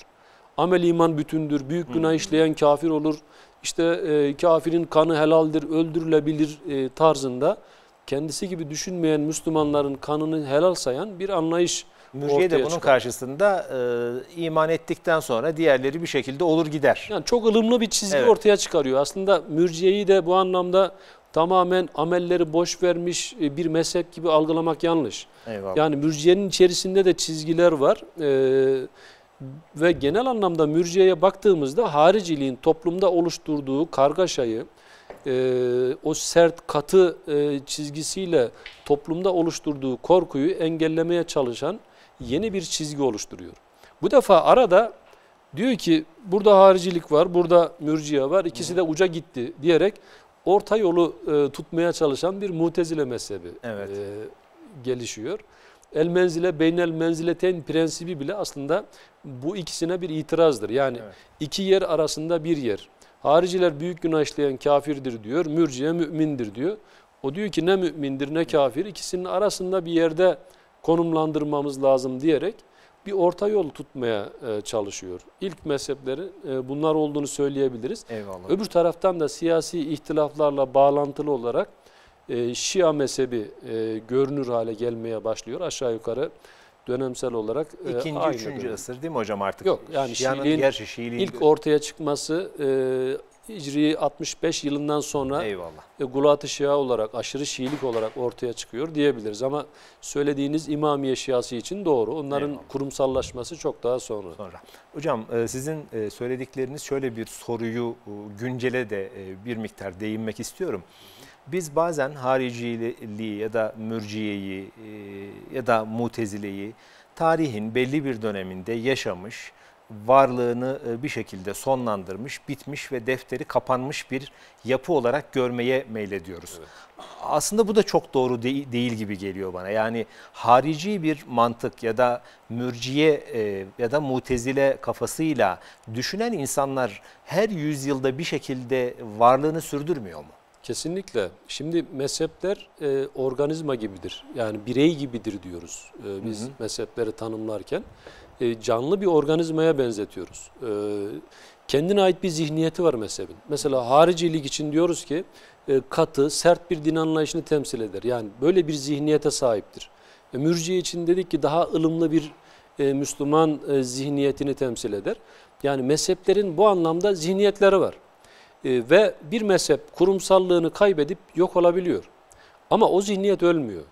Amel iman bütündür, büyük günah işleyen kafir olur, işte e, kafirin kanı helaldir, öldürülebilir e, tarzında kendisi gibi düşünmeyen Müslümanların kanını helal sayan bir anlayış Mürciye de bunun çıkar. karşısında e, iman ettikten sonra diğerleri bir şekilde olur gider. Yani çok ılımlı bir çizgi Evet. ortaya çıkarıyor. Aslında mürciyeyi de bu anlamda tamamen amelleri boş vermiş e, bir mezhep gibi algılamak yanlış. Eyvallah. Yani mürciyenin içerisinde de çizgiler var. Ee, ve genel anlamda mürciyeye baktığımızda hariciliğin toplumda oluşturduğu kargaşayı, e, o sert katı e, çizgisiyle toplumda oluşturduğu korkuyu engellemeye çalışan yeni bir çizgi oluşturuyor. Bu defa arada diyor ki burada haricilik var, burada mürciye var, ikisi de uca gitti diyerek orta yolu e, tutmaya çalışan bir mutezile mezhebi Evet. e, gelişiyor. El menzile beynel menzileten prensibi bile aslında bu ikisine bir itirazdır. Yani Evet. iki yer arasında bir yer. Hariciler büyük günah işleyen kafirdir diyor, mürciye mümindir diyor. O diyor ki ne mümindir ne kafir ikisinin arasında bir yerde konumlandırmamız lazım diyerek bir orta yol tutmaya e, çalışıyor. İlk mezheplerin e, bunlar olduğunu söyleyebiliriz. Eyvallah. Öbür taraftan da siyasi ihtilaflarla bağlantılı olarak e, Şia mezhebi görünür hale gelmeye başlıyor. Aşağı yukarı dönemsel olarak İkinci, aynı üçüncü dönem. asır değil mi hocam artık? Yok, yani Şia'nın Şiiliğin gerçi Şiiliğin İlk ortaya çıkması Hicri 65 yılından sonra Eyvallah. e, Gulat-ı Şia olarak, aşırı Şiilik olarak ortaya çıkıyor diyebiliriz. Ama söylediğiniz İmamiye Şiası için doğru. Onların Eyvallah. kurumsallaşması çok daha sonra. Sonra. Hocam e, sizin e, söyledikleriniz şöyle bir soruyu e, güncele de bir miktar değinmek istiyorum. Biz bazen hariciliği ya da mürciyeyi ya da mutezileyi tarihin belli bir döneminde yaşamış, varlığını e, bir şekilde sonlandırmış, bitmiş ve defteri kapanmış bir yapı olarak görmeye meylediyoruz. Aslında bu da çok doğru de- değil gibi geliyor bana. Yani harici bir mantık ya da mürciye e, ya da mutezile kafasıyla düşünen insanlar her yüzyılda bir şekilde varlığını sürdürmüyor mu? Kesinlikle. Şimdi mezhepler e, organizma gibidir. Yani birey gibidir diyoruz e, biz Hı hı. mezhepleri tanımlarken. E, canlı bir organizmaya benzetiyoruz. E, kendine ait bir zihniyeti var mezhebin. Mesela haricilik için diyoruz ki e, katı, sert bir din anlayışını temsil eder. Yani böyle bir zihniyete sahiptir. Mürciye için dedik ki daha ılımlı bir Müslüman zihniyetini temsil eder. Yani mezheplerin bu anlamda zihniyetleri var. Ve bir mezhep kurumsallığını kaybedip yok olabiliyor. Ama o zihniyet ölmüyor.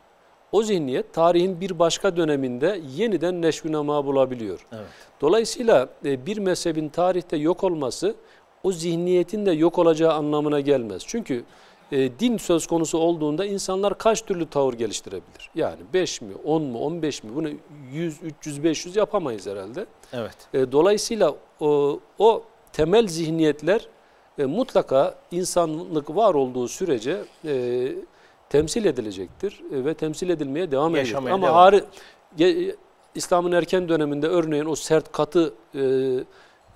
O zihniyet tarihin bir başka döneminde yeniden neşvünama bulabiliyor. Evet. Dolayısıyla e, bir mezhebin tarihte yok olması o zihniyetin de yok olacağı anlamına gelmez. Çünkü e, din söz konusu olduğunda insanlar kaç türlü tavır geliştirebilir? Yani 5 mi, 10 mu, 15 mi? Bunu 100, 300, 500 yapamayız herhalde. Evet. E, Dolayısıyla o, o temel zihniyetler e, mutlaka insanlık var olduğu sürece e, temsil edilecektir e, ve temsil edilmeye devam. Yaşamaya Ama hari, İslam'ın erken döneminde örneğin o sert katı e,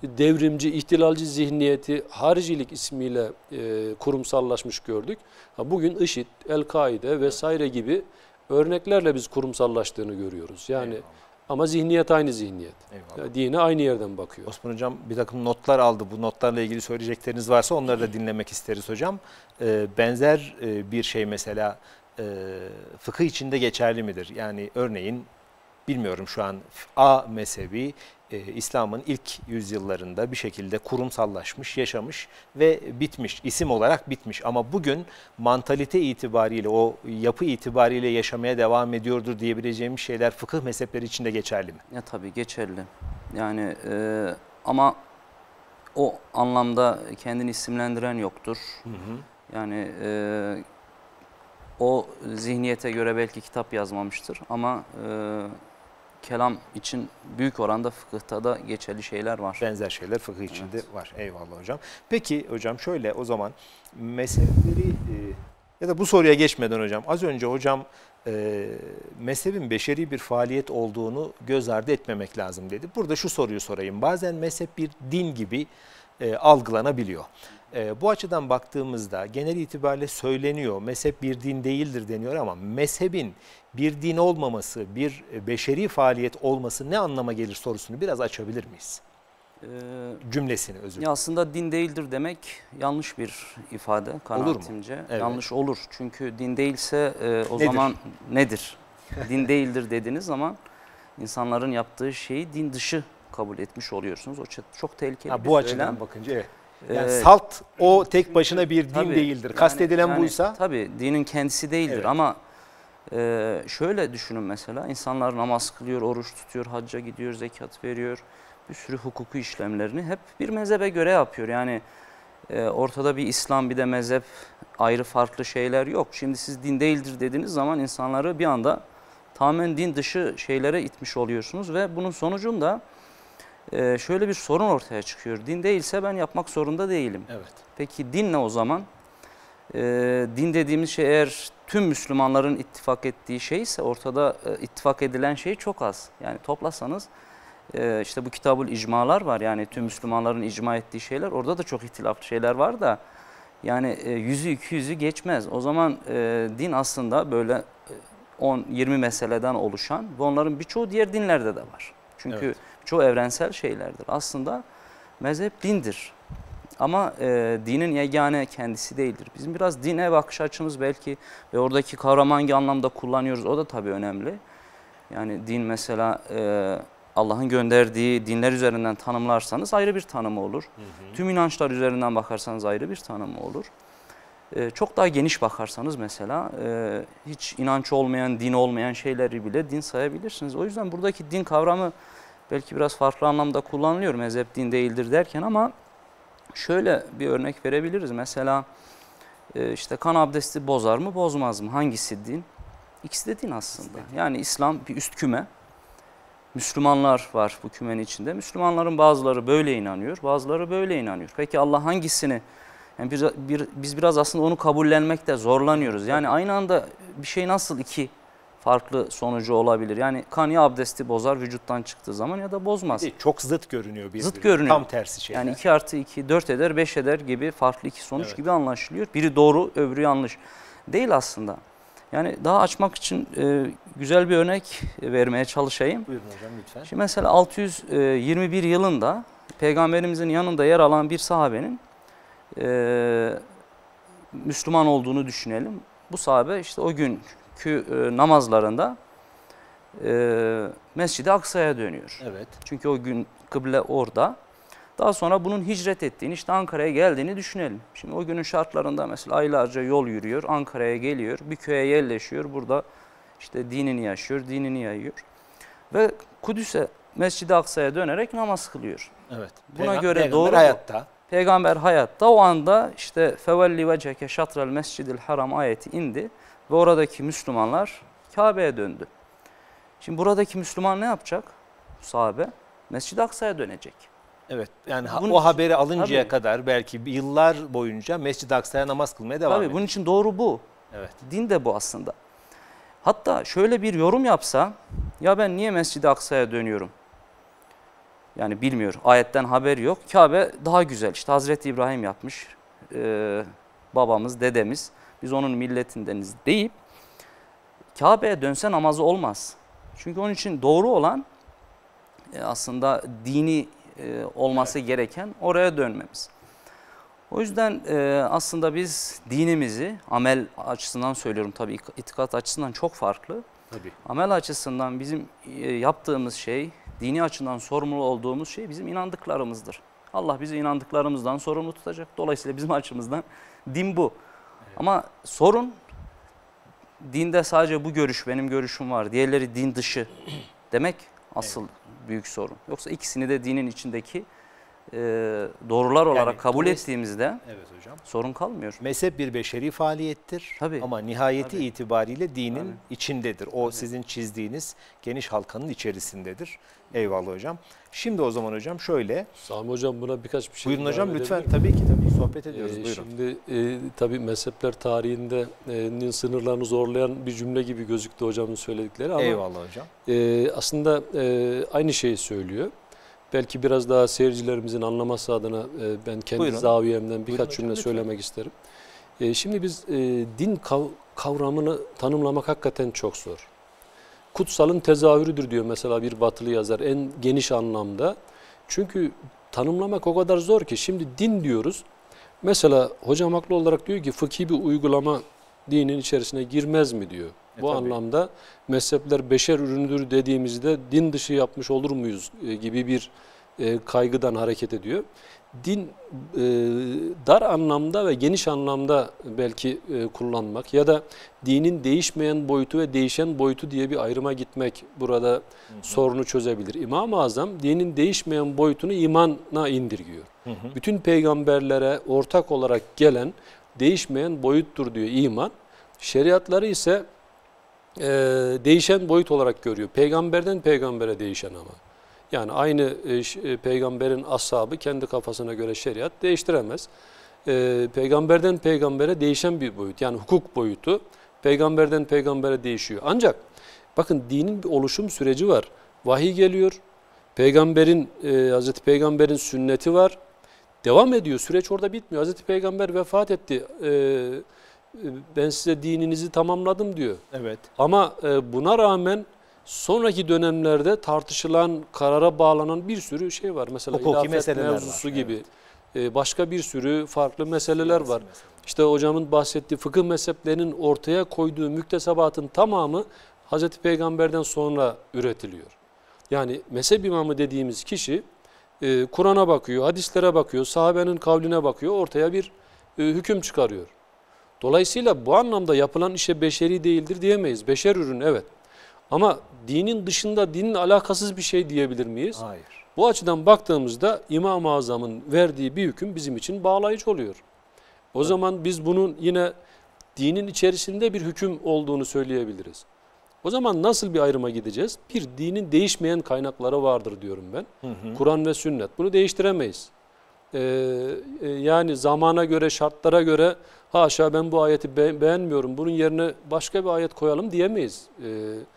devrimci, ihtilalci zihniyeti haricilik ismiyle e, kurumsallaşmış gördük. Ha, bugün IŞİD, El-Kaide vesaire gibi örneklerle biz kurumsallaştığını görüyoruz. Yani Eyvallah. Ama zihniyet aynı zihniyet. Eyvallah. Ya dine aynı yerden bakıyor. Osman Hocam bir takım notlar aldı. Bu notlarla ilgili söyleyecekleriniz varsa onları da dinlemek isteriz hocam. Ee, benzer e, bir şey mesela e, fıkıh içinde geçerli midir? Yani örneğin bilmiyorum şu an A mezhebi e, İslam'ın ilk yüzyıllarında bir şekilde kurumsallaşmış, yaşamış ve bitmiş. isim olarak bitmiş. Ama bugün mantalite itibariyle, o yapı itibariyle yaşamaya devam ediyordur diyebileceğimiz şeyler fıkıh mezhepleri içinde geçerli mi? Ya tabii geçerli. Yani e, ama o anlamda kendini isimlendiren yoktur. Yani e, o zihniyete göre belki kitap yazmamıştır ama e, kelam için büyük oranda fıkıhta da geçerli şeyler var. Benzer şeyler fıkıh içinde Evet. var. Eyvallah hocam. Peki hocam şöyle o zaman mezhepleri e, ya da bu soruya geçmeden hocam az önce hocam e, mezhebin beşeri bir faaliyet olduğunu göz ardı etmemek lazım dedi. Burada şu soruyu sorayım. Bazen mezhep bir din gibi e, algılanabiliyor. E, bu açıdan baktığımızda genel itibariyle söyleniyor mezhep bir din değildir deniyor ama mezhebin bir din olmaması, bir e, beşeri faaliyet olması ne anlama gelir sorusunu biraz açabilir miyiz? Ee, Cümlesini özür dilerim. aslında din değildir demek yanlış bir ifade kanaatimce. Evet. Yanlış olur. Çünkü din değilse e, o Nedir? zaman nedir? din değildir dediğiniz zaman insanların yaptığı şeyi din dışı kabul etmiş oluyorsunuz. O çok, tehlikeli Ha, bu söylem. açıdan bakınca evet. Yani Ee, salt o tek başına bir din Tabii, değildir. yani- Kastedilen yani buysa Tabii dinin kendisi değildir Evet. ama e, şöyle düşünün mesela insanlar namaz kılıyor, oruç tutuyor, hacca gidiyor, zekat veriyor. Bir sürü hukuku işlemlerini hep bir mezhebe göre yapıyor. Yani e, ortada bir İslam bir de mezhep ayrı farklı şeyler yok. Şimdi siz din değildir dediğiniz zaman insanları bir anda tamamen din dışı şeylere itmiş oluyorsunuz ve bunun sonucunda e, şöyle bir sorun ortaya çıkıyor. Din değilse ben yapmak zorunda değilim. evet. Peki din ne o zaman? Ee, din dediğimiz şey eğer tüm Müslümanların ittifak ettiği şeyse ortada e, ittifak edilen şey çok az. Yani toplasanız e, işte bu kitabul icmalar var yani tüm Müslümanların icma ettiği şeyler orada da çok ihtilaflı şeyler var da yani e, yüzü iki yüzü geçmez. O zaman e, din aslında böyle e, 10-20 meseleden oluşan ve onların birçoğu diğer dinlerde de var. Çünkü Evet. çoğu evrensel şeylerdir. Aslında mezhep dindir. Ama e, dinin yegane kendisi değildir. Bizim biraz dine bakış açımız belki ve oradaki kavramı hangi anlamda kullanıyoruz o da tabii önemli. Yani din mesela e, Allah'ın gönderdiği dinler üzerinden tanımlarsanız ayrı bir tanımı olur. Tüm inançlar üzerinden bakarsanız ayrı bir tanımı olur. E, çok daha geniş bakarsanız mesela e, hiç inanç olmayan, din olmayan şeyleri bile din sayabilirsiniz. O yüzden buradaki din kavramı belki biraz farklı anlamda kullanılıyor mezhep din değildir derken ama şöyle bir örnek verebiliriz. Mesela e, işte kan abdesti bozar mı bozmaz mı? Hangisi din? İkisi de din aslında. Yani İslam bir üst küme. Müslümanlar var bu kümenin içinde. Müslümanların bazıları böyle inanıyor, bazıları böyle inanıyor. Peki Allah hangisini? Yani biz, bir, biz biraz aslında onu kabullenmekte zorlanıyoruz. Yani aynı anda bir şey nasıl iki farklı sonucu olabilir? Yani kan ya abdesti bozar vücuttan çıktığı zaman ya da bozmaz. Çok zıt görünüyor birbirine. Zıt görünüyor. Tam tersi şeyler. Yani 2 artı 2 4 eder 5 eder gibi farklı iki sonuç Evet. gibi anlaşılıyor. Biri doğru öbürü yanlış. Değil aslında. Yani daha açmak için e, güzel bir örnek vermeye çalışayım. Buyurun hocam lütfen. Şimdi mesela 621 yılında peygamberimizin yanında yer alan bir sahabenin e, Müslüman olduğunu düşünelim. Bu sahabe işte o günkü e, namazlarında e, Mescid-i Aksa'ya dönüyor. Evet. Çünkü o gün kıble orada. Daha sonra bunun hicret ettiğini, işte Ankara'ya geldiğini düşünelim. Şimdi o günün şartlarında mesela aylarca yol yürüyor, Ankara'ya geliyor, bir köye yerleşiyor. Burada işte dinini yaşıyor, dinini yayıyor. Ve Kudüs'e, Mescid-i Aksa'ya dönerek namaz kılıyor. Evet. Buna Peyga- göre Peygamber doğru hayatta. Peygamber hayatta o anda işte fevelli veceke şatrel mescidil haram ayeti indi ve oradaki Müslümanlar Kabe'ye döndü. Şimdi buradaki Müslüman ne yapacak? Sahabe Mescid-i Aksa'ya dönecek. Evet. Yani Bunun o için- haberi alıncaya Tabii. kadar belki yıllar boyunca Mescid-i Aksa'ya namaz kılmaya devam Tabii ediyor. bunun için doğru bu. Evet. Din de bu aslında. Hatta şöyle bir yorum yapsa, ya ben niye Mescid-i Aksa'ya dönüyorum? Yani bilmiyor, ayetten haber yok. Kabe daha güzel, işte Hazreti İbrahim yapmış, ee, babamız, dedemiz, biz onun milletindeniz deyip, Kabe'ye dönse namazı olmaz. Çünkü onun için doğru olan e, aslında dini e, olması gereken oraya dönmemiz. O yüzden e, aslında biz dinimizi amel açısından söylüyorum tabii ik- itikat açısından çok farklı. Tabii. Amel açısından bizim yaptığımız şey, dini açıdan sorumlu olduğumuz şey bizim inandıklarımızdır. Allah bizi inandıklarımızdan sorumlu tutacak. Dolayısıyla bizim açımızdan din bu. Ama sorun dinde sadece bu görüş benim görüşüm var. Diğerleri din dışı demek asıl büyük sorun. Yoksa ikisini de dinin içindeki e, doğrular olarak Yani kabul ettiğimizde Evet hocam. sorun kalmıyor. Mezhep bir beşeri faaliyettir Tabii. ama nihayeti Tabii. itibariyle dinin Tabii. içindedir. O sizin çizdiğiniz geniş halkanın içerisindedir. Eyvallah hocam. Şimdi o zaman hocam şöyle. Sami Hocam buna birkaç bir şey Buyurun hocam lütfen. Tabii ki tabii sohbet ediyoruz. Ee, Buyurun. Şimdi e, tabii mezhepler tarihinde e, sınırlarını zorlayan bir cümle gibi gözüktü hocamın söyledikleri ama Eyvallah hocam. e, aslında e, aynı şeyi söylüyor. Belki biraz daha seyircilerimizin anlaması adına e, ben kendi Buyurun. zaviyemden birkaç hocam, cümle lütfen. söylemek isterim. E, şimdi biz e, din kav- kavramını tanımlamak hakikaten çok zor. Kutsalın tezahürüdür diyor mesela bir batılı yazar en geniş anlamda. Çünkü tanımlamak o kadar zor ki şimdi din diyoruz. Mesela hocam haklı olarak diyor ki fıkhi bir uygulama dinin içerisine girmez mi diyor. E, Bu tabii. anlamda mezhepler beşer ürünüdür dediğimizde din dışı yapmış olur muyuz e, gibi bir e, kaygıdan hareket ediyor. Din dar anlamda ve geniş anlamda belki kullanmak ya da dinin değişmeyen boyutu ve değişen boyutu diye bir ayrıma gitmek burada sorunu çözebilir. İmam-ı Azam dinin değişmeyen boyutunu imana indirgiyor. Bütün peygamberlere ortak olarak gelen değişmeyen boyuttur diyor iman. Şeriatları ise e, değişen boyut olarak görüyor. Peygamberden peygambere değişen ama. Yani aynı e, e, peygamberin ashabı kendi kafasına göre şeriat değiştiremez. E, peygamberden peygambere değişen bir boyut. Yani hukuk boyutu peygamberden peygambere değişiyor. Ancak bakın dinin bir oluşum süreci var. Vahiy geliyor. Peygamberin e, Hazreti Peygamber'in sünneti var. Devam ediyor. Süreç orada bitmiyor. Hazreti Peygamber vefat etti. E, e, ben size dininizi tamamladım diyor. Evet. Ama e, buna rağmen sonraki dönemlerde tartışılan, karara bağlanan bir sürü şey var. Mesela Hukuki hilafet meseleler var, mevzusu gibi e, başka bir sürü farklı meseleler var. Mesela. İşte hocamın bahsettiği fıkıh mezheplerinin ortaya koyduğu müktesebatın tamamı Hazreti Peygamber'den sonra üretiliyor. Yani mezhep imamı dediğimiz kişi e, Kur'an'a bakıyor, hadislere bakıyor, sahabenin kavline bakıyor, ortaya bir hüküm çıkarıyor. Dolayısıyla bu anlamda yapılan işe beşeri değildir diyemeyiz. Beşer ürün evet. Ama dinin dışında dinle alakasız bir şey diyebilir miyiz? Hayır. Bu açıdan baktığımızda İmam-ı Azam'ın verdiği bir hüküm bizim için bağlayıcı oluyor. O zaman biz bunun yine dinin içerisinde bir hüküm olduğunu söyleyebiliriz. O zaman nasıl bir ayrıma gideceğiz? Bir, dinin değişmeyen kaynakları vardır diyorum ben. Kur'an ve sünnet. Bunu değiştiremeyiz. Ee, e, yani zamana göre, şartlara göre haşa ben bu ayeti be- beğenmiyorum, bunun yerine başka bir ayet koyalım diyemeyiz. Ee,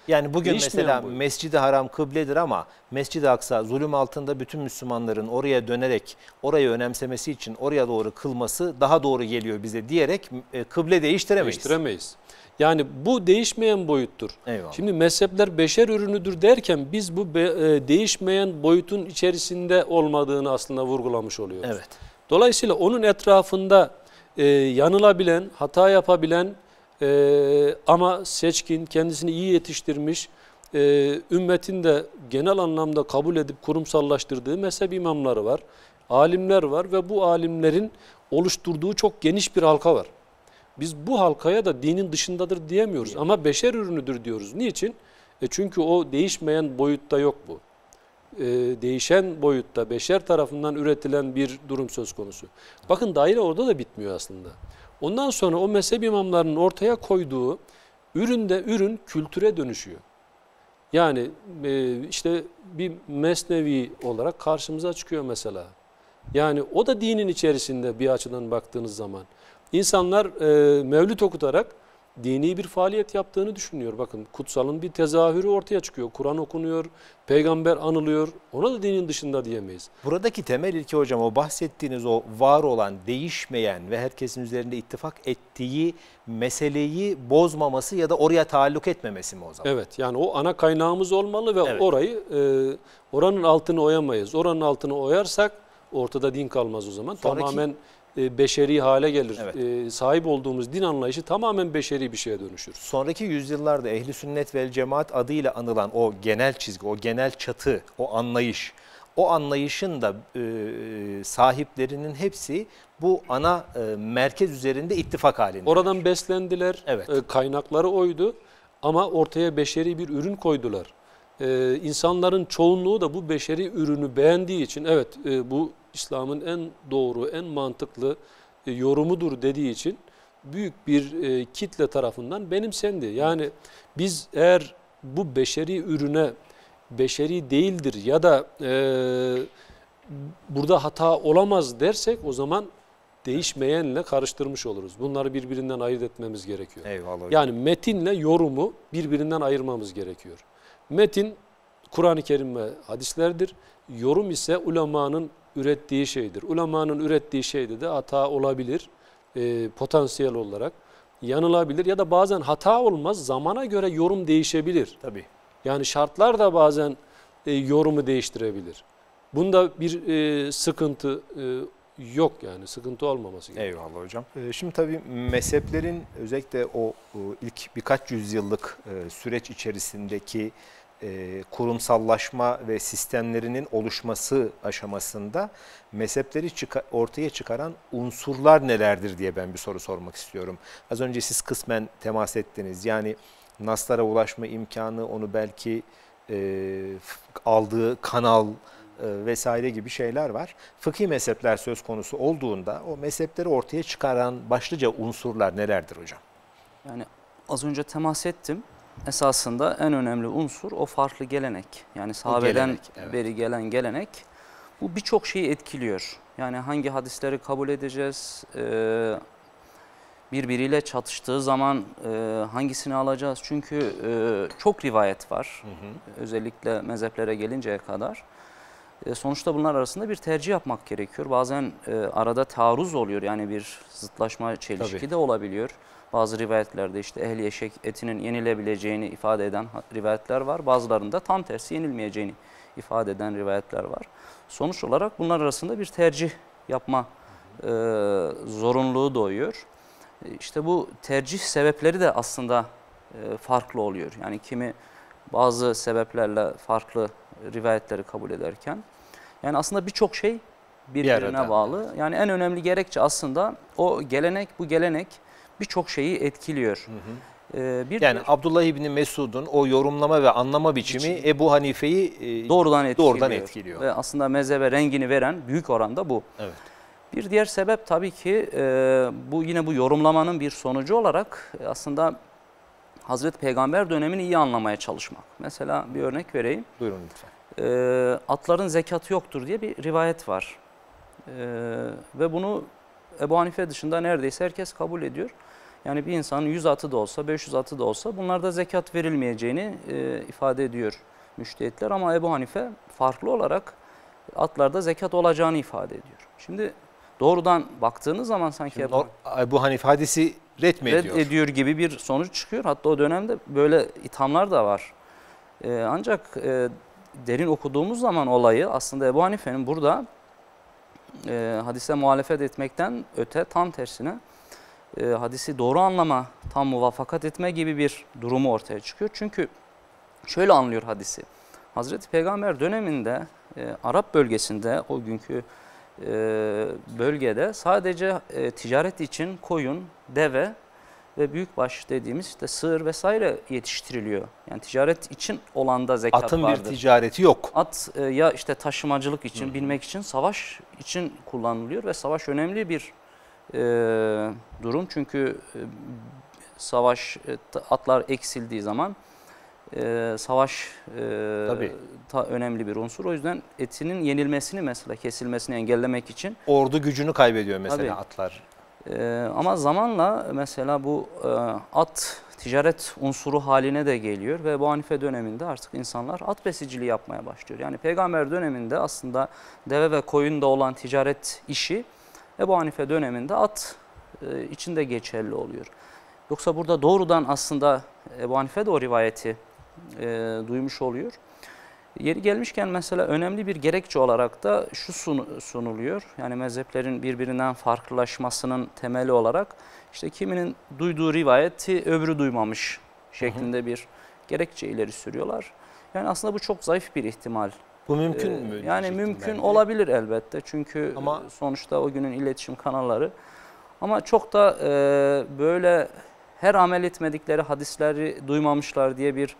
Yani bugün mesela boyut. Mescid-i Haram kıbledir ama Mescid-i Aksa zulüm altında bütün Müslümanların oraya dönerek orayı önemsemesi için oraya doğru kılması daha doğru geliyor bize diyerek e, kıble değiştiremeyiz. değiştiremeyiz. Yani bu değişmeyen boyuttur. Eyvallah. Şimdi mezhepler beşer ürünüdür derken biz bu be- e, değişmeyen boyutun içerisinde olmadığını aslında vurgulamış oluyoruz. Evet. Dolayısıyla onun etrafında e, yanılabilen, hata yapabilen e, ama seçkin, kendisini iyi yetiştirmiş, e, ümmetin de genel anlamda kabul edip kurumsallaştırdığı mezhep imamları var, alimler var ve bu alimlerin oluşturduğu çok geniş bir halka var. Biz bu halkaya da dinin dışındadır diyemiyoruz ama beşer ürünüdür diyoruz. Niçin? E çünkü o değişmeyen boyutta yok bu. E, değişen boyutta beşer tarafından üretilen bir durum söz konusu. Bakın daire orada da bitmiyor aslında. Ondan sonra o mezhep imamlarının ortaya koyduğu üründe ürün kültüre dönüşüyor. Yani e, işte bir mesnevi olarak karşımıza çıkıyor mesela. Yani o da dinin içerisinde bir açıdan baktığınız zaman. İnsanlar e, mevlüt okutarak dini bir faaliyet yaptığını düşünüyor. Bakın kutsalın bir tezahürü ortaya çıkıyor. Kur'an okunuyor, peygamber anılıyor. Ona da dinin dışında diyemeyiz. Buradaki temel ilke hocam o bahsettiğiniz o var olan, değişmeyen ve herkesin üzerinde ittifak ettiği meseleyi bozmaması ya da oraya taalluk etmemesi mi o zaman? Evet yani o ana kaynağımız olmalı ve Evet. orayı e, oranın altını oyamayız. Oranın altını oyarsak ortada din kalmaz o zaman. Sonraki- Tamamen e, beşeri hale gelir. Evet. E, sahip olduğumuz din anlayışı tamamen beşeri bir şeye dönüşür. Sonraki yüzyıllarda ehli sünnet vel cemaat adıyla anılan o genel çizgi, o genel çatı, o anlayış, o anlayışın da e, sahiplerinin hepsi bu ana e, merkez üzerinde ittifak halinde. Oradan beslendiler. Evet. E, kaynakları oydu ama ortaya beşeri bir ürün koydular. E, insanların çoğunluğu da bu beşeri ürünü beğendiği için evet e, bu İslam'ın en doğru, en mantıklı e, yorumudur dediği için büyük bir e, kitle tarafından benimsendi. Yani biz eğer bu beşeri ürüne beşeri değildir ya da e, burada hata olamaz dersek o zaman değişmeyenle karıştırmış oluruz. Bunları birbirinden ayırt etmemiz gerekiyor. Eyvallah. Yani metinle yorumu birbirinden ayırmamız gerekiyor. Metin Kur'an-ı Kerim ve hadislerdir. Yorum ise ulemanın ürettiği şeydir. Ulemanın ürettiği şeyde de hata olabilir e, potansiyel olarak. Yanılabilir ya da bazen hata olmaz. Zamana göre yorum değişebilir. Tabii. Yani şartlar da bazen e, yorumu değiştirebilir. Bunda bir e, sıkıntı e, yok yani sıkıntı olmaması gerekiyor. Eyvallah hocam. Ee, Şimdi tabii mezheplerin özellikle o e, ilk birkaç yüzyıllık e, süreç içerisindeki e, kurumsallaşma ve sistemlerinin oluşması aşamasında mezhepleri ortaya çıkaran unsurlar nelerdir diye ben bir soru sormak istiyorum. Az önce siz kısmen temas ettiniz. Yani naslara ulaşma imkanı onu belki e, aldığı kanal e, vesaire gibi şeyler var. Fıkhi mezhepler söz konusu olduğunda o mezhepleri ortaya çıkaran başlıca unsurlar nelerdir hocam? Yani az önce temas ettim. Esasında en önemli unsur o farklı gelenek. Yani sahabeden gelenek, evet. beri gelen gelenek. Bu birçok şeyi etkiliyor. Yani hangi hadisleri kabul edeceğiz, e, birbiriyle çatıştığı zaman e, hangisini alacağız? Çünkü e, çok rivayet var. Özellikle mezheplere gelinceye kadar. E, sonuçta bunlar arasında bir tercih yapmak gerekiyor. Bazen e, arada taarruz oluyor. Yani bir zıtlaşma, çelişki Tabii. de olabiliyor. Bazı rivayetlerde işte ehli eşek etinin yenilebileceğini ifade eden rivayetler var. Bazılarında tam tersi yenilmeyeceğini ifade eden rivayetler var. Sonuç olarak bunlar arasında bir tercih yapma e, zorunluluğu doğuyor. E, İşte bu tercih sebepleri de aslında e, farklı oluyor. Yani kimi bazı sebeplerle farklı rivayetleri kabul ederken yani aslında birçok şey birbirine arada, bağlı. Yani en önemli gerekçe aslında o gelenek bu gelenek birçok şeyi etkiliyor. Ee, bir Yani de Abdullah İbni Mesud'un o yorumlama ve anlama biçimi Ebu Hanife'yi e, doğrudan etkiliyor. doğrudan etkiliyor. Ve aslında mezhebe rengini veren büyük oranda bu. Evet. Bir diğer sebep tabii ki e, bu yine bu yorumlamanın bir sonucu olarak e, aslında Hazreti Peygamber dönemini iyi anlamaya çalışmak. Mesela bir örnek vereyim. Buyurun lütfen. e, atların zekatı yoktur diye bir rivayet var. E, ve bunu Ebu Hanife dışında neredeyse herkes kabul ediyor. Yani bir insanın 100 atı da olsa, 500 atı da olsa bunlarda zekat verilmeyeceğini e, ifade ediyor müştehitler. Ama Ebu Hanife farklı olarak atlarda zekat olacağını ifade ediyor. Şimdi doğrudan baktığınız zaman sanki Şimdi Ebu Hanife hadisi ret mi ediyor? reddediyor gibi bir sonuç çıkıyor. Hatta o dönemde böyle ithamlar da var. Ee, ancak e, derin okuduğumuz zaman olayı aslında Ebu Hanife'nin burada e, hadise muhalefet etmekten öte tam tersine e, hadisi doğru anlama, tam muvaffakat etme gibi bir durumu ortaya çıkıyor. Çünkü şöyle anlıyor hadisi. Hazreti Peygamber döneminde e, Arap bölgesinde o günkü e, bölgede sadece e, ticaret için koyun, deve ve büyükbaş dediğimiz işte sığır vesaire yetiştiriliyor. Yani ticaret için olan da zekat Atın vardır. bir ticareti yok. At e, ya işte taşımacılık için, binmek için, savaş için kullanılıyor ve savaş önemli bir e, durum. Çünkü e, savaş, e, atlar eksildiği zaman e, savaş e, Tabii. ta önemli bir unsur. O yüzden etinin yenilmesini mesela kesilmesini engellemek için Ordu gücünü kaybediyor mesela Tabii. atlar. Ee, ama zamanla mesela bu e, at ticaret unsuru haline de geliyor ve bu Hanife döneminde artık insanlar at besiciliği yapmaya başlıyor. Yani peygamber döneminde aslında deve ve koyunda olan ticaret işi Ebu Hanife döneminde at e, içinde geçerli oluyor. Yoksa burada doğrudan aslında Ebu Hanife de o rivayeti e, duymuş oluyor. Yeri gelmişken mesela önemli bir gerekçe olarak da şu sun- sunuluyor. Yani mezheplerin birbirinden farklılaşmasının temeli olarak işte kiminin duyduğu rivayeti öbürü duymamış şeklinde bir gerekçe ileri sürüyorlar. Yani aslında bu çok zayıf bir ihtimal. Bu mümkün Ee, mü? Yani mümkün olabilir elbette. Çünkü Ama- sonuçta o günün iletişim kanalları. Ama çok da e, böyle her amel etmedikleri hadisleri duymamışlar diye bir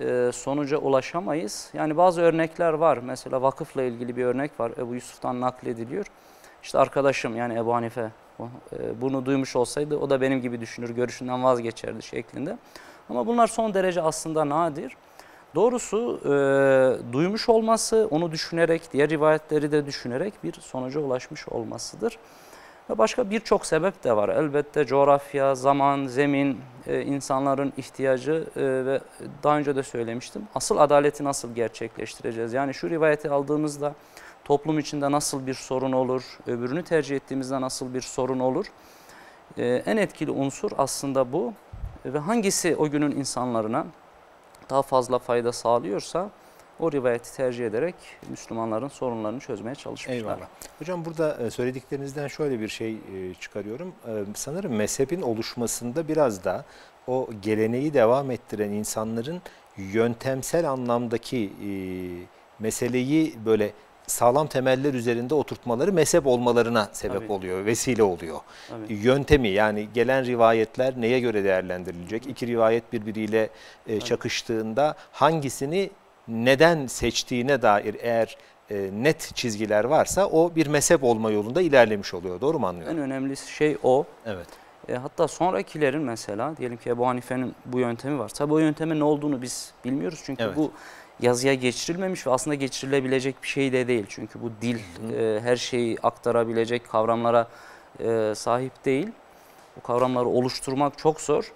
e, sonuca ulaşamayız. Yani bazı örnekler var. Mesela vakıfla ilgili bir örnek var. Ebu Yusuf'tan naklediliyor. İşte arkadaşım yani Ebu Hanife e, bunu duymuş olsaydı o da benim gibi düşünür, görüşünden vazgeçerdi şeklinde. Ama bunlar son derece aslında nadir. Doğrusu e, duymuş olması, onu düşünerek, diğer rivayetleri de düşünerek bir sonuca ulaşmış olmasıdır. Ve başka birçok sebep de var. Elbette coğrafya, zaman, zemin, e, insanların ihtiyacı e, ve daha önce de söylemiştim. Asıl adaleti nasıl gerçekleştireceğiz? Yani şu rivayeti aldığımızda toplum içinde nasıl bir sorun olur, öbürünü tercih ettiğimizde nasıl bir sorun olur? E, en etkili unsur aslında bu ve hangisi o günün insanlarına daha fazla fayda sağlıyorsa o rivayeti tercih ederek Müslümanların sorunlarını çözmeye çalışmışlar. Eyvallah. Hocam burada e, söylediklerinizden şöyle bir şey e, çıkarıyorum. E, Sanırım mezhebin oluşmasında biraz da o geleneği devam ettiren insanların yöntemsel anlamdaki meseleyi böyle sağlam temeller üzerinde oturtmaları mezhep olmalarına sebep Tabii. oluyor, vesile oluyor. Tabii. Yöntemi yani gelen rivayetler neye göre değerlendirilecek? İki rivayet birbiriyle e, çakıştığında hangisini neden seçtiğine dair eğer e, net çizgiler varsa o bir mezhep olma yolunda ilerlemiş oluyor. Doğru mu anlıyorum? En önemli şey o. Evet. E, hatta sonrakilerin mesela diyelim ki Ebu Hanife'nin bu yöntemi var. Tabi o yöntemin ne olduğunu biz bilmiyoruz çünkü Evet. bu yazıya geçirilmemiş ve aslında geçirilebilecek bir şey de değil. Çünkü bu dil e, her şeyi aktarabilecek kavramlara e, sahip değil. Bu kavramları oluşturmak çok zor.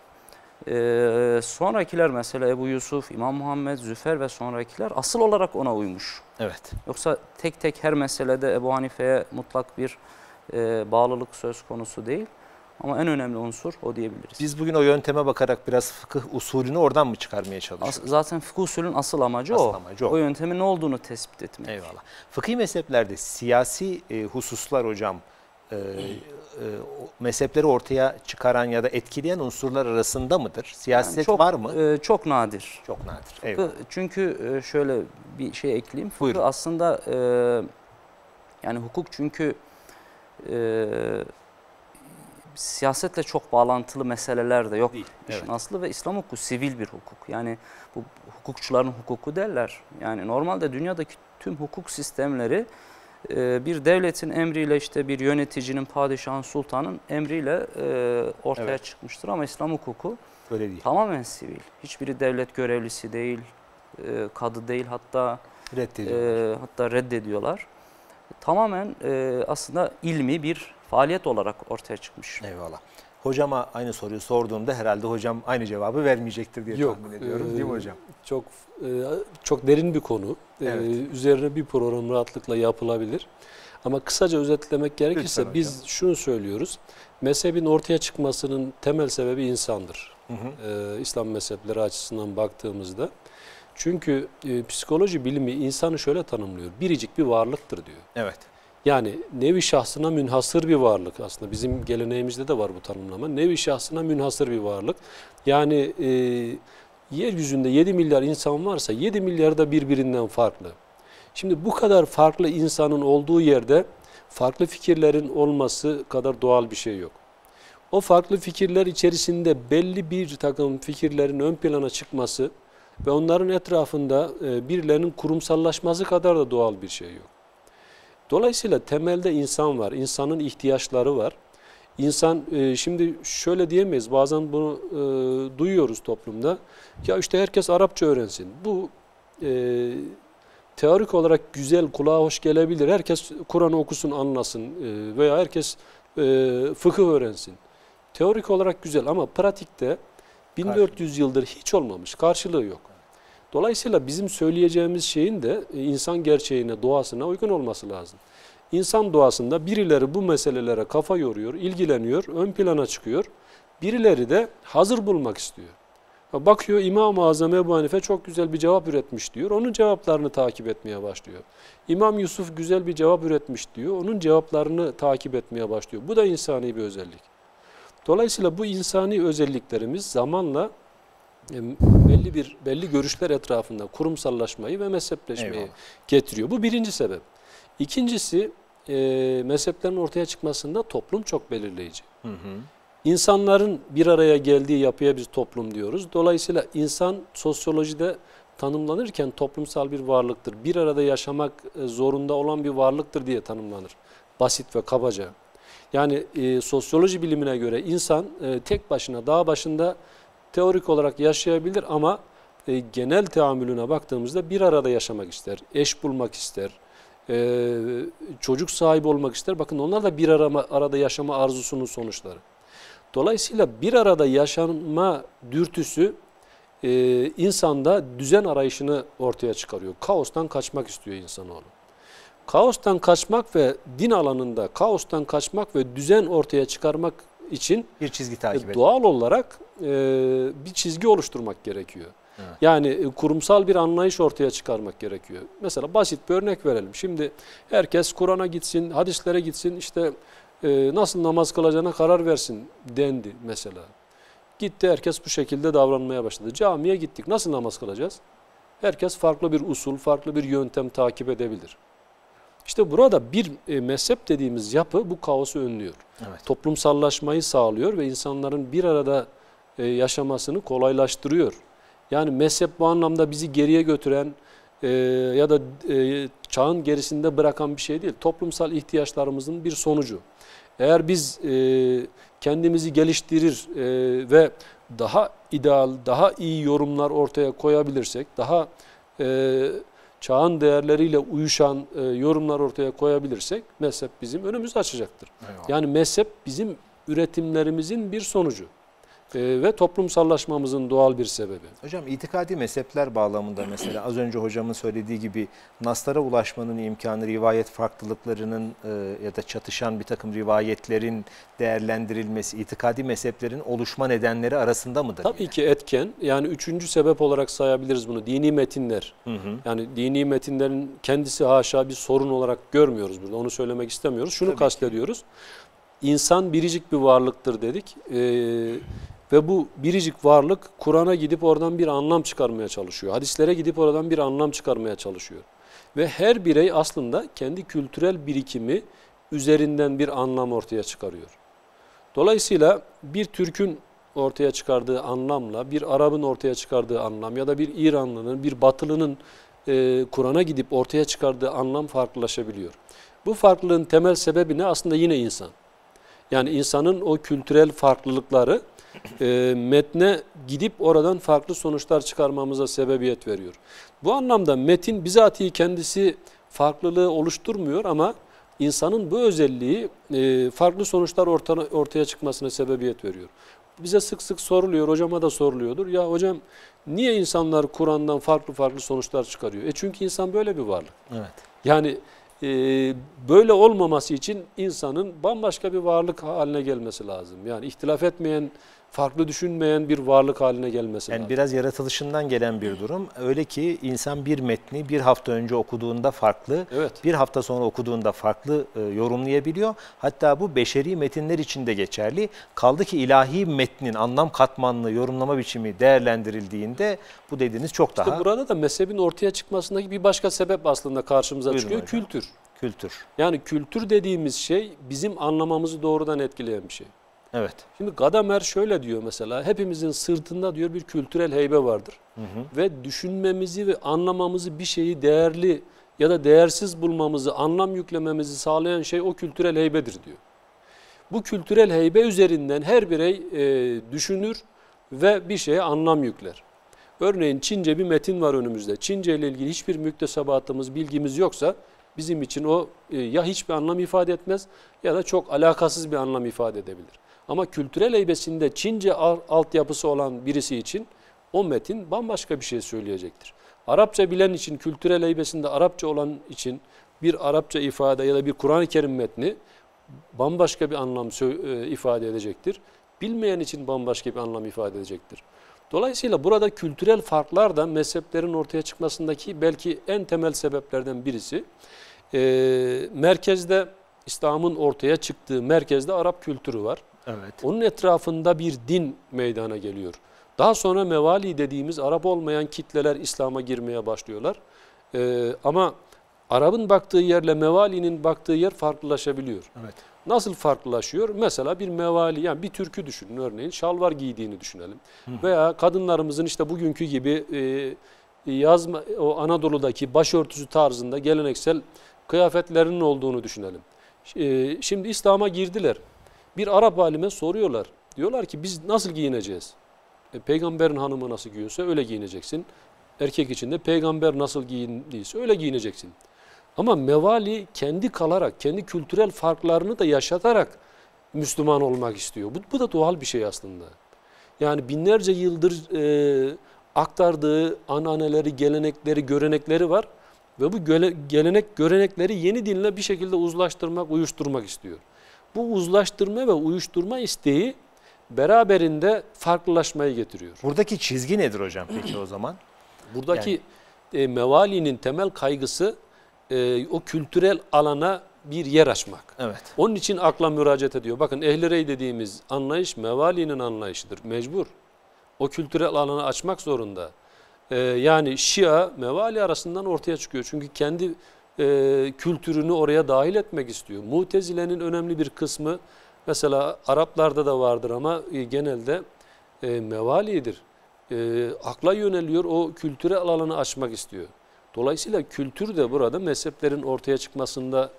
E, sonrakiler mesela Ebu Yusuf, İmam Muhammed, Züfer ve sonrakiler asıl olarak ona uymuş. Evet. Yoksa tek tek her meselede Ebu Hanife'ye mutlak bir e, bağlılık söz konusu değil. Ama en önemli unsur o diyebiliriz. Biz bugün o yönteme bakarak biraz fıkıh usulünü oradan mı çıkarmaya çalışıyoruz? As- zaten fıkıh usulün asıl amacı Asıl o. amacı o. o. yöntemin ne olduğunu tespit etmek. Eyvallah. Fıkhi mezheplerde siyasi e, hususlar hocam e, e, mezhepleri ortaya çıkaran ya da etkileyen unsurlar arasında mıdır? Yani Siyaset çok, var mı? e, çok nadir. Çok nadir. Fıkıh- çünkü e, şöyle bir şey ekleyeyim. Fıkıh Buyurun. aslında e, yani hukuk çünkü e, siyasetle çok bağlantılı meseleler de yok. Değil, işin evet. aslı ve İslam hukuku sivil bir hukuk. Yani bu hukukçuların hukuku derler. Yani normalde dünyadaki tüm hukuk sistemleri bir devletin emriyle işte bir yöneticinin, padişahın, sultanın emriyle e, ortaya Evet. çıkmıştır. Ama İslam hukuku Böyle değil. tamamen sivil. Hiçbiri devlet görevlisi değil, e, kadı değil hatta Reddediyor. e, hatta reddediyorlar. Tamamen aslında ilmi bir faaliyet olarak ortaya çıkmış. Eyvallah. Hocama aynı soruyu sorduğumda herhalde hocam aynı cevabı vermeyecektir diye Yok, tahmin ediyorum. e, Değil mi hocam? Çok e, çok derin bir konu. E, Evet. üzerine bir program rahatlıkla yapılabilir. Ama kısaca özetlemek gerekirse Lütfen biz hocam. şunu söylüyoruz. Mezhebin ortaya çıkmasının temel sebebi insandır. Hı hı. e, İslam mezhepleri açısından baktığımızda. Çünkü e, psikoloji bilimi insanı şöyle tanımlıyor. Biricik bir varlıktır diyor. Evet. Yani nevi şahsına münhasır bir varlık aslında. Bizim geleneğimizde de var bu tanımlama. Nevi şahsına münhasır bir varlık. Yani e, yeryüzünde 7 milyar insan varsa 7 milyar da birbirinden farklı. Şimdi bu kadar farklı insanın olduğu yerde farklı fikirlerin olması kadar doğal bir şey yok. O farklı fikirler içerisinde belli bir takım fikirlerin ön plana çıkması ve onların etrafında e, birilerinin kurumsallaşması kadar da doğal bir şey yok. Dolayısıyla temelde insan var, insanın ihtiyaçları var. İnsan e, şimdi şöyle diyemeyiz, bazen bunu e, duyuyoruz toplumda. Ya işte herkes Arapça öğrensin. Bu e, teorik olarak güzel, kulağa hoş gelebilir. Herkes Kur'an okusun, anlasın e, veya herkes e, fıkıh öğrensin. Teorik olarak güzel ama pratikte 1400 yıldır hiç olmamış, karşılığı yok. Dolayısıyla bizim söyleyeceğimiz şeyin de e, insan gerçeğine, doğasına uygun olması lazım. İnsan doğasında birileri bu meselelere kafa yoruyor, ilgileniyor, ön plana çıkıyor. Birileri de hazır bulmak istiyor. Bakıyor İmam-ı Azam Ebu Hanife çok güzel bir cevap üretmiş diyor. Onun cevaplarını takip etmeye başlıyor. İmam Yusuf güzel bir cevap üretmiş diyor. Onun cevaplarını takip etmeye başlıyor. Bu da insani bir özellik. Dolayısıyla bu insani özelliklerimiz zamanla belli bir belli görüşler etrafında kurumsallaşmayı ve mezhepleşmeyi Eyvallah. getiriyor. Bu birinci sebep. İkincisi e, mezheplerin ortaya çıkmasında toplum çok belirleyici. Hı hı. İnsanların bir araya geldiği yapıya biz toplum diyoruz. Dolayısıyla insan sosyolojide tanımlanırken toplumsal bir varlıktır. Bir arada yaşamak e, zorunda olan bir varlıktır diye tanımlanır. Basit ve kabaca. Yani e, sosyoloji bilimine göre insan e, tek başına dağ başında teorik olarak yaşayabilir ama e, genel teamülüne baktığımızda bir arada yaşamak ister, eş bulmak ister, e, çocuk sahibi olmak ister. Bakın onlar da bir arama, arada yaşama arzusunun sonuçları. Dolayısıyla bir arada yaşanma dürtüsü e, insanda düzen arayışını ortaya çıkarıyor. Kaostan kaçmak istiyor insanoğlu. Kaostan kaçmak ve din alanında kaostan kaçmak ve düzen ortaya çıkarmak için Bir çizgi takip e, edin. doğal olarak e, bir çizgi oluşturmak gerekiyor. Evet. Yani e, kurumsal bir anlayış ortaya çıkarmak gerekiyor. Mesela basit bir örnek verelim. Şimdi herkes Kur'an'a gitsin, hadislere gitsin, işte e, nasıl namaz kılacağına karar versin dendi mesela. Gitti herkes bu şekilde davranmaya başladı. Camiye gittik. Nasıl namaz kılacağız? Herkes farklı bir usul, farklı bir yöntem takip edebilir. İşte burada bir e, mezhep dediğimiz yapı bu kaosu önlüyor. Evet. Toplumsallaşmayı sağlıyor ve insanların bir arada e, yaşamasını kolaylaştırıyor. Yani mezhep bu anlamda bizi geriye götüren e, ya da çağın gerisinde bırakan bir şey değil. Toplumsal ihtiyaçlarımızın bir sonucu. Eğer biz kendimizi geliştirir ve daha ideal, daha iyi yorumlar ortaya koyabilirsek, daha çağın değerleriyle uyuşan e, yorumlar ortaya koyabilirsek mezhep bizim önümüzü açacaktır. Eyvallah. Yani mezhep bizim üretimlerimizin bir sonucu ve toplumsallaşmamızın doğal bir sebebi. Hocam itikadi mezhepler bağlamında mesela az önce hocamın söylediği gibi naslara ulaşmanın imkanı rivayet farklılıklarının e, ya da çatışan bir takım rivayetlerin değerlendirilmesi itikadi mezheplerin oluşma nedenleri arasında mıdır? Tabii yine? ki etken yani üçüncü sebep olarak sayabiliriz bunu dini metinler. Hı hı. Yani dini metinlerin kendisi haşa bir sorun olarak görmüyoruz burada. Onu söylemek istemiyoruz. Şunu Tabii ki. kastediyoruz. İnsan biricik bir varlıktır dedik. Ee, ve bu biricik varlık Kur'an'a gidip oradan bir anlam çıkarmaya çalışıyor. Hadislere gidip oradan bir anlam çıkarmaya çalışıyor. Ve her birey aslında kendi kültürel birikimi üzerinden bir anlam ortaya çıkarıyor. Dolayısıyla bir Türk'ün ortaya çıkardığı anlamla bir Arap'ın ortaya çıkardığı anlam ya da bir İranlı'nın, bir Batılı'nın e, Kur'an'a gidip ortaya çıkardığı anlam farklılaşabiliyor. Bu farklılığın temel sebebi ne? Aslında yine insan. Yani insanın o kültürel farklılıkları e, metne gidip oradan farklı sonuçlar çıkarmamıza sebebiyet veriyor. Bu anlamda metin bizatihi kendisi farklılığı oluşturmuyor ama insanın bu özelliği e, farklı sonuçlar ortaya, ortaya çıkmasına sebebiyet veriyor. Bize sık sık soruluyor, hocama da soruluyordur. Ya hocam niye insanlar Kur'an'dan farklı farklı sonuçlar çıkarıyor? E çünkü insan böyle bir varlık. Evet. Yani e, böyle olmaması için insanın bambaşka bir varlık haline gelmesi lazım. Yani ihtilaf etmeyen, farklı düşünmeyen bir varlık haline gelmesi Yani lazım. biraz yaratılışından gelen bir durum. Öyle ki insan bir metni bir hafta önce okuduğunda farklı, Evet. bir hafta sonra okuduğunda farklı e, yorumlayabiliyor. Hatta bu beşeri metinler için de geçerli. Kaldı ki ilahi metnin anlam katmanlı yorumlama biçimi değerlendirildiğinde bu dediğiniz çok İşte daha burada da mezhebin ortaya çıkmasındaki bir başka sebep aslında karşımıza Buyurun çıkıyor. hocam. Kültür. kültür. Yani kültür dediğimiz şey bizim anlamamızı doğrudan etkileyen bir şey. Evet. Şimdi Gadamer şöyle diyor mesela, hepimizin sırtında diyor bir kültürel heybe vardır. Hı hı. Ve düşünmemizi ve anlamamızı bir şeyi değerli ya da değersiz bulmamızı, anlam yüklememizi sağlayan şey o kültürel heybedir diyor. Bu kültürel heybe üzerinden her birey e, düşünür ve bir şeye anlam yükler. Örneğin Çince bir metin var önümüzde. Çince ile ilgili hiçbir müktesebatımız, bilgimiz yoksa bizim için o e, ya hiçbir anlam ifade etmez ya da çok alakasız bir anlam ifade edebilir. Ama kültürel heybesinde Çince al- altyapısı olan birisi için o metin bambaşka bir şey söyleyecektir. Arapça bilen için, kültürel heybesinde Arapça olan için bir Arapça ifade ya da bir Kur'an-ı Kerim metni bambaşka bir anlam e, ifade edecektir. Bilmeyen için bambaşka bir anlam ifade edecektir. Dolayısıyla burada kültürel farklar da mezheplerin ortaya çıkmasındaki belki en temel sebeplerden birisi. E, merkezde İslam'ın ortaya çıktığı merkezde Arap kültürü var. Evet. Onun etrafında bir din meydana geliyor. Daha sonra mevali dediğimiz Arap olmayan kitleler İslam'a girmeye başlıyorlar. Ee, ama Arap'ın baktığı yerle mevalinin baktığı yer farklılaşabiliyor. Evet. Nasıl farklılaşıyor? Mesela bir mevali, yani bir türkü düşünün örneğin, şalvar giydiğini düşünelim. Veya kadınlarımızın işte bugünkü gibi e, yazma, o Anadolu'daki başörtüsü tarzında geleneksel kıyafetlerinin olduğunu düşünelim. E, şimdi İslam'a girdiler. Bir Arap alime soruyorlar. Diyorlar ki biz nasıl giyineceğiz? E, peygamberin hanımı nasıl giyiyorsa öyle giyineceksin. Erkek için de peygamber nasıl giyindiyse öyle giyineceksin. Ama Mevali kendi kalarak, kendi kültürel farklarını da yaşatarak Müslüman olmak istiyor. Bu, bu da doğal bir şey aslında. Yani binlerce yıldır e, aktardığı ananeleri, gelenekleri, görenekleri var. Ve bu gelenek, görenekleri yeni dinle bir şekilde uzlaştırmak, uyuşturmak istiyor. Bu uzlaştırma ve uyuşturma isteği beraberinde farklılaşmayı getiriyor. Buradaki çizgi nedir hocam peki o zaman? Buradaki e, Mevali'nin temel kaygısı e, o kültürel alana bir yer açmak. Evet. Onun için akla müracaat ediyor. Bakın Ehl-i Rey dediğimiz anlayış Mevali'nin anlayışıdır. Mecbur. O kültürel alanı açmak zorunda. Ee, yani Şia Mevali arasından ortaya çıkıyor. Çünkü kendi e, kültürünü oraya dahil etmek istiyor. Mutezile'nin önemli bir kısmı mesela Araplarda da vardır ama e, genelde e, Mevali'dir. E, akla yöneliyor o kültürel alanı açmak istiyor. Dolayısıyla kültür de burada mezheplerin ortaya çıkmasında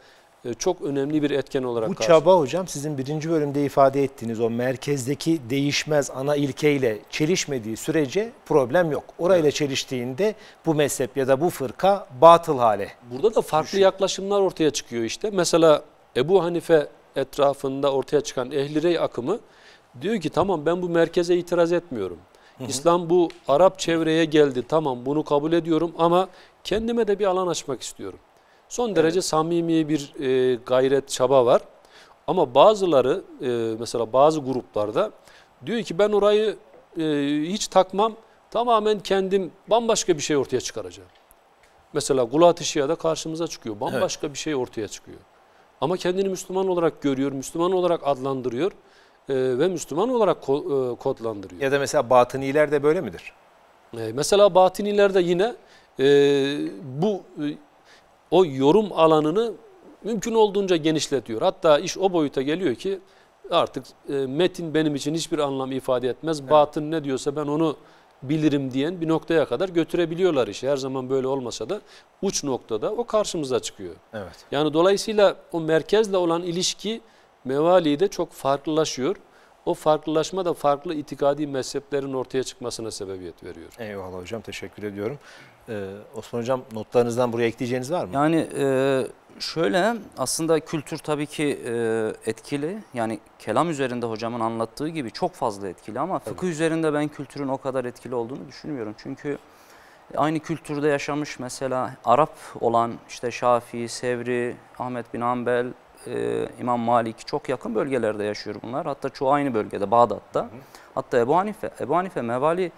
çok önemli bir etken olarak Bu karşılıyor. çaba hocam sizin birinci bölümde ifade ettiğiniz o merkezdeki değişmez ana ilkeyle çelişmediği sürece problem yok. Orayla çeliştiğinde bu mezhep ya da bu fırka batıl hale. Burada da farklı yaklaşımlar ortaya çıkıyor işte. Mesela Ebu Hanife etrafında ortaya çıkan Ehl-i Rey akımı diyor ki tamam ben bu merkeze itiraz etmiyorum. İslam bu Arap çevreye geldi tamam bunu kabul ediyorum ama kendime de bir alan açmak istiyorum. Son derece samimi bir e, gayret, çaba var. Ama bazıları e, mesela bazı gruplarda diyor ki ben orayı e, hiç takmam tamamen kendim bambaşka bir şey ortaya çıkaracağım. Mesela Gulat-ı Şia'da karşımıza çıkıyor. Bambaşka bir şey ortaya çıkıyor. Ama kendini Müslüman olarak görüyor, Müslüman olarak adlandırıyor e, ve Müslüman olarak ko- e, kodlandırıyor. Ya da mesela batıniler de böyle midir? E, mesela batinilerde yine e, bu e, o yorum alanını mümkün olduğunca genişletiyor. Hatta iş o boyuta geliyor ki artık e, metin benim için hiçbir anlam ifade etmez. Batın ne diyorsa ben onu bilirim diyen bir noktaya kadar götürebiliyorlar işi. Her zaman böyle olmasa da uç noktada o karşımıza çıkıyor. Evet. Yani dolayısıyla o merkezle olan ilişki Mevali'de çok farklılaşıyor. O farklılaşma da farklı itikadi mezheplerin ortaya çıkmasına sebebiyet veriyor. Eyvallah hocam teşekkür ediyorum. Ee, Osman hocam notlarınızdan buraya ekleyeceğiniz var mı? Yani e, şöyle aslında kültür tabii ki e, etkili. Yani kelam üzerinde hocamın anlattığı gibi çok fazla etkili ama fıkıh üzerinde ben kültürün o kadar etkili olduğunu düşünmüyorum. Çünkü aynı kültürde yaşamış mesela Arap olan işte Şafii, Sevri, Ahmet bin Hanbel, e, İmam Malik çok yakın bölgelerde yaşıyor bunlar. Hatta çoğu aynı bölgede Bağdat'ta. Hatta Ebu Hanife, Ebu Hanife Mevali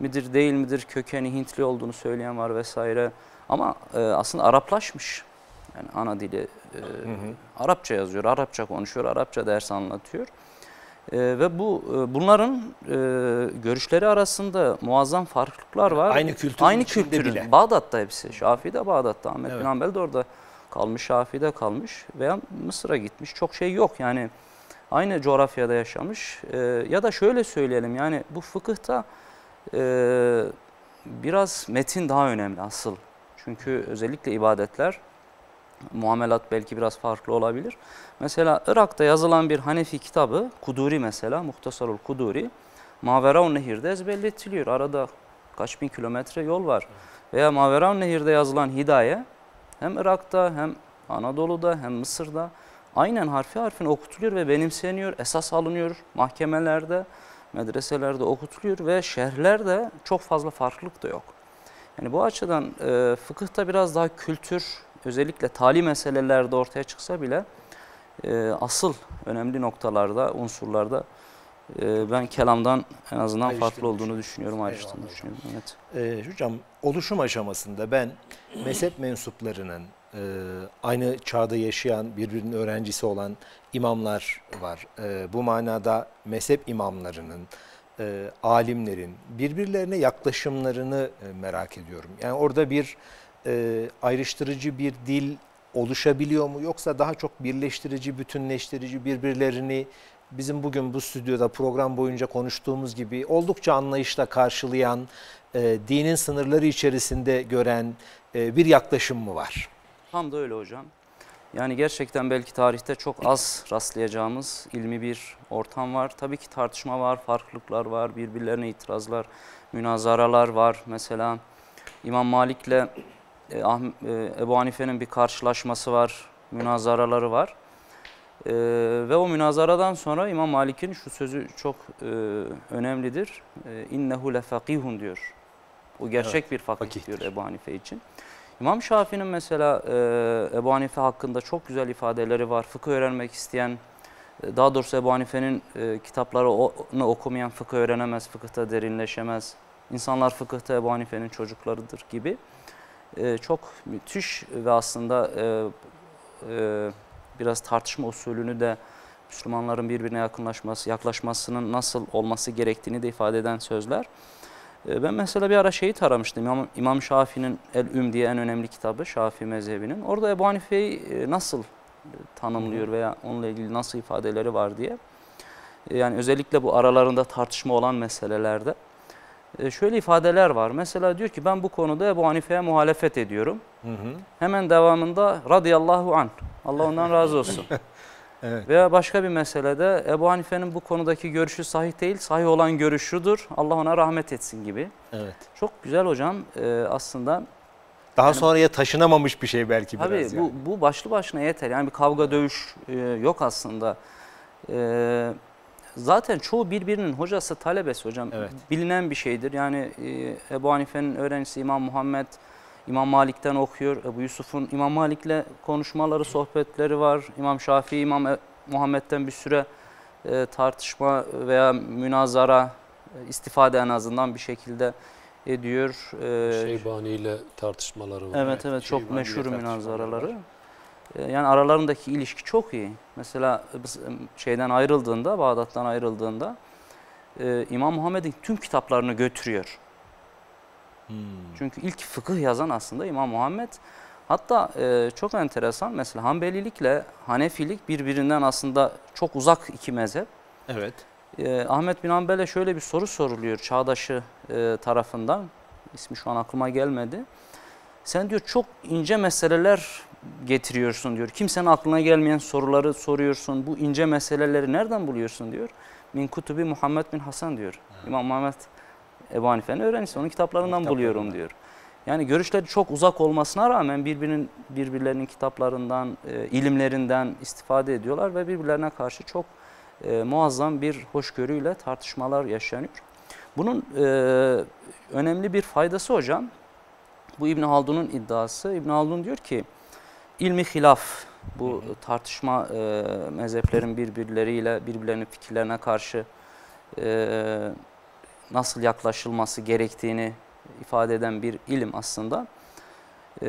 midir değil midir kökeni Hintli olduğunu söyleyen var vesaire. Ama e, aslında Araplaşmış. Yani ana dili e, Arapça yazıyor, Arapça konuşuyor, Arapça ders anlatıyor. E, ve bu e, bunların e, görüşleri arasında muazzam farklılıklar var. Aynı kültürün Aynı bile. Bağdat'ta hepsi. Şafii de Bağdat'ta, Ahmet Evet. bin Hanbel de orada kalmış, Şafii de kalmış veya Mısır'a gitmiş. Çok şey yok yani. Aynı coğrafyada yaşamış. E, ya da şöyle söyleyelim yani bu fıkıhta e, biraz metin daha önemli asıl. Çünkü özellikle ibadetler, muamelat belki biraz farklı olabilir. Mesela Irak'ta yazılan bir Hanefi kitabı, Kuduri mesela, Muhtasarul Kuduri, Maveraun Nehir'de ezberletiliyor. Arada kaç bin kilometre yol var. Veya Maveraun Nehir'de yazılan Hidaye, hem Irak'ta hem Anadolu'da hem Mısır'da aynen harfi harfine okutuluyor ve benimseniyor, esas alınıyor mahkemelerde, medreselerde okutuluyor ve şerhlerde çok fazla farklılık da yok. Yani bu açıdan e, fıkıhta biraz daha kültür, özellikle tali meselelerde ortaya çıksa bile e, asıl önemli noktalarda, unsurlarda e, ben kelamdan en azından Ayrıştığını farklı olduğunu düşünüyorum, ayrıştığını düşünüyorum. Evet. Ee, hocam oluşum aşamasında ben mezhep mensuplarının e, aynı çağda yaşayan birbirinin öğrencisi olan imamlar var. E, bu manada mezhep imamlarının, e, alimlerin birbirlerine yaklaşımlarını e, merak ediyorum. Yani orada bir e, ayrıştırıcı bir dil oluşabiliyor mu yoksa daha çok birleştirici, bütünleştirici birbirlerini bizim bugün bu stüdyoda program boyunca konuştuğumuz gibi oldukça anlayışla karşılayan, e, dinin sınırları içerisinde gören e, bir yaklaşım mı var? Tam da öyle hocam. Yani gerçekten belki tarihte çok az rastlayacağımız ilmi bir ortam var. Tabii ki tartışma var, farklılıklar var, birbirlerine itirazlar, münazaralar var. Mesela İmam Malik'le e, e, Ebu Hanife'nin bir karşılaşması var, münazaraları var. E, ve o münazaradan sonra İmam Malik'in şu sözü çok e, önemlidir. E, İnnehu lefakihun diyor. O gerçek bir fakih fakihtir. diyor Ebu Hanife için. İmam Şafii'nin mesela e, Ebu Hanife hakkında çok güzel ifadeleri var. Fıkıh öğrenmek isteyen, e, daha doğrusu Ebu Hanife'nin e, kitaplarını okumayan fıkıh öğrenemez, fıkıhta derinleşemez. İnsanlar fıkıhta Ebu Hanife'nin çocuklarıdır gibi. E, çok müthiş ve aslında e, biraz tartışma usulünü de Müslümanların birbirine yakınlaşması, yaklaşmasının nasıl olması gerektiğini de ifade eden sözler. E, Ben mesela bir ara şeyi taramıştım. İmam, İmam Şafii'nin El-Üm diye en önemli kitabı Şafii mezhebinin. Orada Ebu Hanife'yi e, nasıl e, tanımlıyor veya onunla ilgili nasıl ifadeleri var diye. E, Yani özellikle bu aralarında tartışma olan meselelerde. Şöyle ifadeler var. Mesela diyor ki ben bu konuda Ebu Hanife'ye muhalefet ediyorum. Hı hı. Hemen devamında radıyallahu an. Allah ondan razı olsun. Evet. Veya başka bir meselede Ebu Hanife'nin bu konudaki görüşü sahih değil, sahih olan görüşüdür. Allah ona rahmet etsin gibi. Evet. Çok güzel hocam e, aslında. Daha sonraya taşınamamış bir şey belki Tabii biraz. bu, yani. bu başlı başına yeter. Yani bir kavga dövüş e, yok aslında. E, zaten çoğu birbirinin hocası talebesi hocam. Evet. Bilinen bir şeydir. Yani e, Ebu Hanife'nin öğrencisi İmam Muhammed İmam Malik'ten okuyor. Ebu Yusuf'un İmam Malik'le konuşmaları, sohbetleri var. İmam Şafii, İmam E- Muhammed'den bir süre e, tartışma veya münazara, e, istifade en azından bir şekilde ediyor. E, Şeybani ile tartışmaları var. Evet evet çok Şeybani ile meşhur münazaraları. Ee, Yani aralarındaki ilişki çok iyi. Mesela biz şeyden ayrıldığında, Bağdat'tan ayrıldığında e, İmam Muhammed'in tüm kitaplarını götürüyor. Hmm. Çünkü ilk fıkıh yazan aslında İmam Muhammed. Hatta e, çok enteresan mesela Hanbelilikle Hanefilik birbirinden aslında çok uzak iki mezhep. Evet. E, Ahmet bin Hanbel'e şöyle bir soru soruluyor çağdaşı e, tarafından. İsmi şu an aklıma gelmedi. Sen diyor çok ince meseleler getiriyorsun diyor. Kimsenin aklına gelmeyen soruları soruyorsun. Bu ince meseleleri nereden buluyorsun diyor. Min kutubi Muhammed bin Hasan diyor. İmam Muhammed Ebu Hanife'nin öğrencisi. Onun kitaplarından Kitaplarından. buluyorum diyor. Yani görüşleri çok uzak olmasına rağmen birbirinin birbirlerinin kitaplarından, e, ilimlerinden istifade ediyorlar ve birbirlerine karşı çok e, muazzam bir hoşgörüyle tartışmalar yaşanıyor. Bunun e, önemli bir faydası hocam, bu İbn Haldun'un iddiası. İbn Haldun diyor ki, ilmi hilaf, bu tartışma e, mezheplerin birbirleriyle, birbirlerinin fikirlerine karşı e, nasıl yaklaşılması gerektiğini ifade eden bir ilim aslında. E,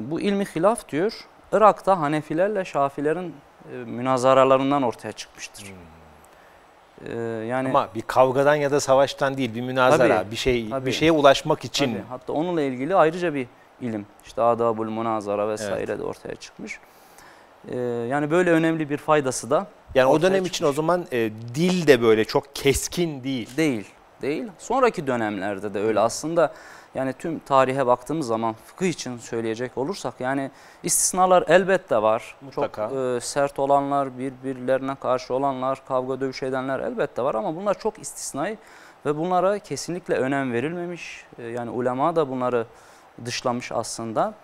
bu ilmi hilaf diyor, Irak'ta Hanefilerle Şafilerin e, münazaralarından ortaya çıkmıştır. E, yani Ama bir kavgadan ya da savaştan değil, bir münazara, Tabii, bir şey tabii. bir şeye ulaşmak için. Tabii, hatta onunla ilgili ayrıca bir ilim, işte adabul münazara vesaire de ortaya çıkmış. E, yani böyle önemli bir faydası da Yani o dönem için o çıkmış. zaman e, dil de böyle çok keskin değil. Değil, değil. Sonraki dönemlerde de öyle aslında. Yani tüm tarihe baktığımız zaman fıkıh için söyleyecek olursak yani istisnalar elbette var. Mutlaka. Çok e, sert olanlar, birbirlerine karşı olanlar, kavga dövüş edenler elbette var ama bunlar çok istisnai ve bunlara kesinlikle önem verilmemiş. E, yani ulema da bunları dışlamış aslında.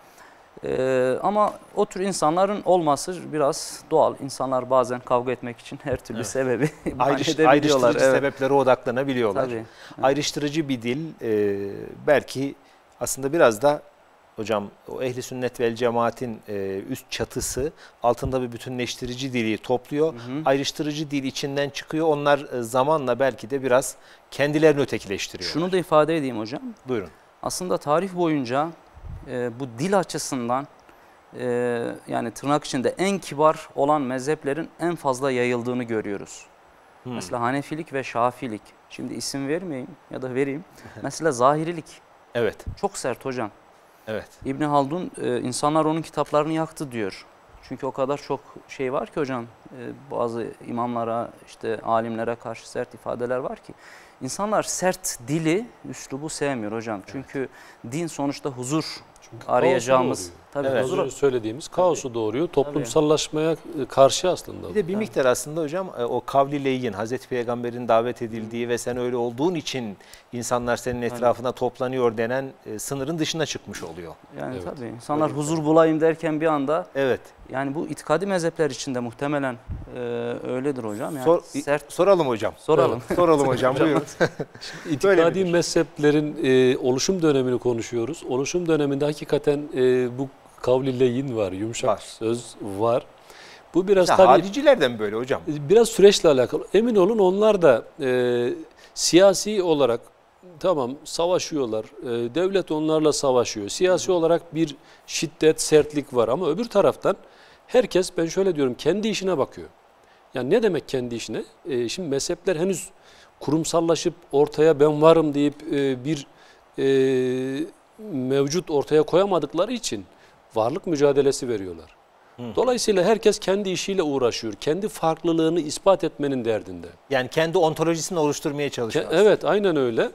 E, ama o tür insanların olması biraz doğal. İnsanlar bazen kavga etmek için her türlü Evet. sebebi Ayrış, ayrıştırıcı Evet. sebeplere odaklanabiliyorlar. Tabii. Ayrıştırıcı bir dil e, belki aslında biraz da hocam o ehli sünnet vel cemaatin e, üst çatısı altında bir bütünleştirici dili topluyor. Hı hı. Ayrıştırıcı dil içinden çıkıyor. Onlar e, zamanla belki de biraz kendilerini ötekileştiriyor. Şunu da ifade edeyim hocam. Buyurun. Aslında tarih boyunca e, bu dil açısından e, yani tırnak içinde en kibar olan mezheplerin en fazla yayıldığını görüyoruz. Hmm. Mesela Hanefilik ve Şafilik. Şimdi isim vermeyeyim ya da vereyim. Mesela Zahirilik Evet. çok sert hocam. Evet. İbni Haldun e, insanlar onun kitaplarını yaktı diyor. Çünkü o kadar çok şey var ki hocam e, bazı imamlara işte alimlere karşı sert ifadeler var ki insanlar sert dili, üslubu sevmiyor hocam. Çünkü din sonuçta huzur Çünkü arayacağımız tabii Evet. huzur söylediğimiz kaosu doğuruyor. Toplumsallaşmaya e, karşı aslında. Bir de bir miktar aslında hocam e, o kavli leyyin, Hazreti Peygamber'in davet edildiği ve sen öyle olduğun için insanlar senin etrafına toplanıyor denen e, sınırın dışına çıkmış oluyor. yani Evet. tabii insanlar huzur bulayım derken bir anda Evet. yani bu itikadi mezhepler içinde muhtemelen e, öyledir hocam. Yani Sor- sert Soralım hocam. soralım. Soralım hocam buyurun. İtikadi mezheplerin e, oluşum dönemini konuşuyoruz. Oluşum döneminde hakikaten e, bu kavli leyin var, yumuşak Var. söz var. Bu biraz Ya, tabii haricilerden böyle hocam. biraz süreçle alakalı. Emin olun onlar da e, siyasi olarak tamam savaşıyorlar. E, devlet onlarla savaşıyor. Siyasi olarak bir şiddet, sertlik var ama öbür taraftan herkes ben şöyle diyorum kendi işine bakıyor. Yani ne demek kendi işine? E, şimdi mezhepler henüz kurumsallaşıp ortaya ben varım deyip e, bir e, mevcut ortaya koyamadıkları için varlık mücadelesi veriyorlar. Dolayısıyla herkes kendi işiyle uğraşıyor. Kendi farklılığını ispat etmenin derdinde. Yani kendi ontolojisini oluşturmaya Ke- çalışıyor. Evet, aynen öyle.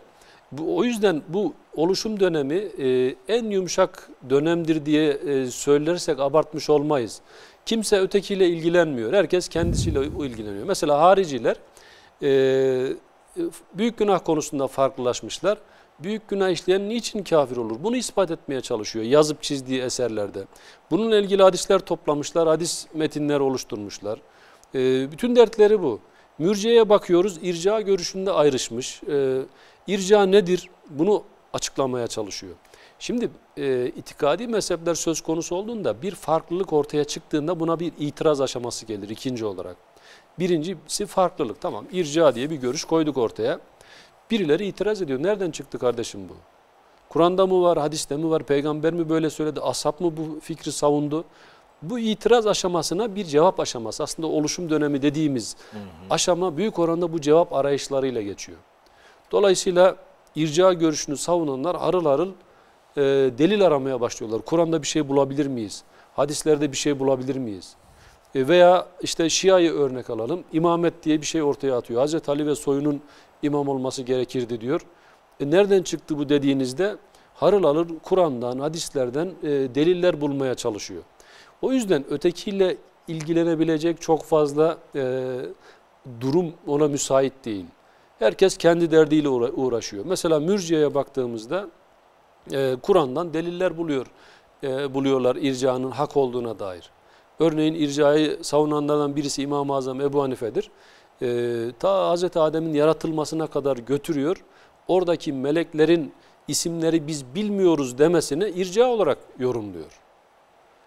Bu, o yüzden bu oluşum dönemi e, en yumuşak dönemdir diye e, söylersek abartmış olmayız. Kimse ötekiyle ilgilenmiyor. Herkes kendisiyle ilgileniyor. Mesela hariciler e, e, büyük günah konusunda farklılaşmışlar. Büyük günah işleyen niçin kafir olur? Bunu ispat etmeye çalışıyor yazıp çizdiği eserlerde. Bununla ilgili hadisler toplamışlar, hadis metinler oluşturmuşlar. E, bütün dertleri bu. Mürciyeye bakıyoruz, irca görüşünde ayrışmış. E, irca nedir? Bunu açıklamaya çalışıyor. Şimdi e, itikadi mezhepler söz konusu olduğunda bir farklılık ortaya çıktığında buna bir itiraz aşaması gelir ikinci olarak. Birincisi farklılık. Tamam irca diye bir görüş koyduk ortaya. Birileri itiraz ediyor. Nereden çıktı kardeşim bu? Kur'an'da mı var, hadiste mi var, peygamber mi böyle söyledi, ashab mı bu fikri savundu? Bu itiraz aşamasına bir cevap aşaması. Aslında oluşum dönemi dediğimiz aşama büyük oranda bu cevap arayışlarıyla geçiyor. Dolayısıyla irca görüşünü savunanlar harıl harıl e, delil aramaya başlıyorlar. Kur'an'da bir şey bulabilir miyiz? Hadislerde bir şey bulabilir miyiz? E, veya işte Şia'yı örnek alalım. İmamet diye bir şey ortaya atıyor. Hazreti Ali ve soyunun imam olması gerekirdi diyor. E, nereden çıktı bu dediğinizde harıl harıl Kur'an'dan, hadislerden e, deliller bulmaya çalışıyor. O yüzden ötekiyle ilgilenebilecek çok fazla e, durum ona müsait değil. Herkes kendi derdiyle uğra- uğraşıyor. Mesela mürciyeye baktığımızda e, Kur'an'dan deliller buluyor, e, buluyorlar ircanın hak olduğuna dair. Örneğin ircayı savunanlardan birisi İmam-ı Azam Ebu Hanife'dir. E, ta Hz. Adem'in yaratılmasına kadar götürüyor. Oradaki meleklerin isimleri biz bilmiyoruz demesini irca olarak yorumluyor.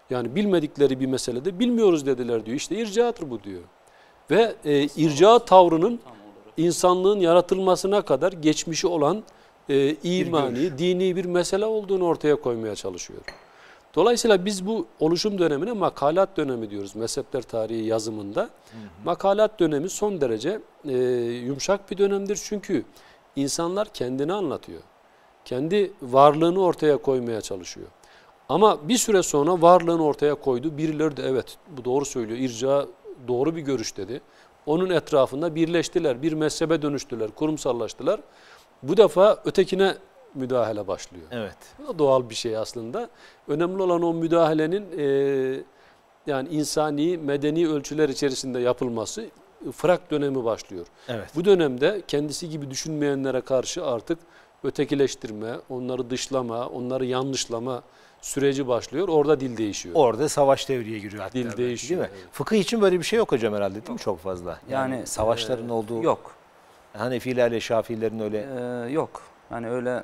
Yani bilmedikleri bir meselede bilmiyoruz dediler diyor. İşte ircadır bu diyor. Ve e, irca tavrının insanlığın yaratılmasına kadar geçmişi olan e, imani, dini bir mesele olduğunu ortaya koymaya çalışıyor. Dolayısıyla biz bu oluşum dönemine makalat dönemi diyoruz mezhepler tarihi yazımında. Makalat dönemi son derece e, yumuşak bir dönemdir çünkü insanlar kendini anlatıyor. Kendi varlığını ortaya koymaya çalışıyor. Ama bir süre sonra varlığını ortaya koydu. Birileri de evet bu doğru söylüyor. İrca doğru bir görüş dedi. Onun etrafında birleştiler. Bir mezhebe dönüştüler. Kurumsallaştılar. Bu defa ötekine müdahale başlıyor. Evet. Bu da doğal bir şey aslında. Önemli olan o müdahalenin e, yani insani, medeni ölçüler içerisinde yapılması fırak dönemi başlıyor. Evet. Bu dönemde kendisi gibi düşünmeyenlere karşı artık ötekileştirme, onları dışlama, onları yanlışlama süreci başlıyor. Orada dil değişiyor. Orada savaş devreye giriyor hatta. Dil belki, değişiyor, Değil mi? evet. Fıkıh için böyle bir şey yok hocam herhalde değil mi çok fazla? Yani, Yani, savaşların e, olduğu Yok. Hanefilerle Şafiilerin öyle Ee, yok. Yani öyle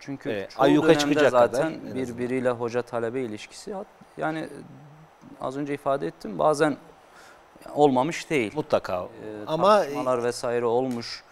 çünkü Evet, çoğu ayyuka çıkacak zaten kadar birbiriyle hoca talebe ilişkisi yani az önce ifade ettim bazen olmamış değil. mutlaka Ee, ama vesaire olmuş.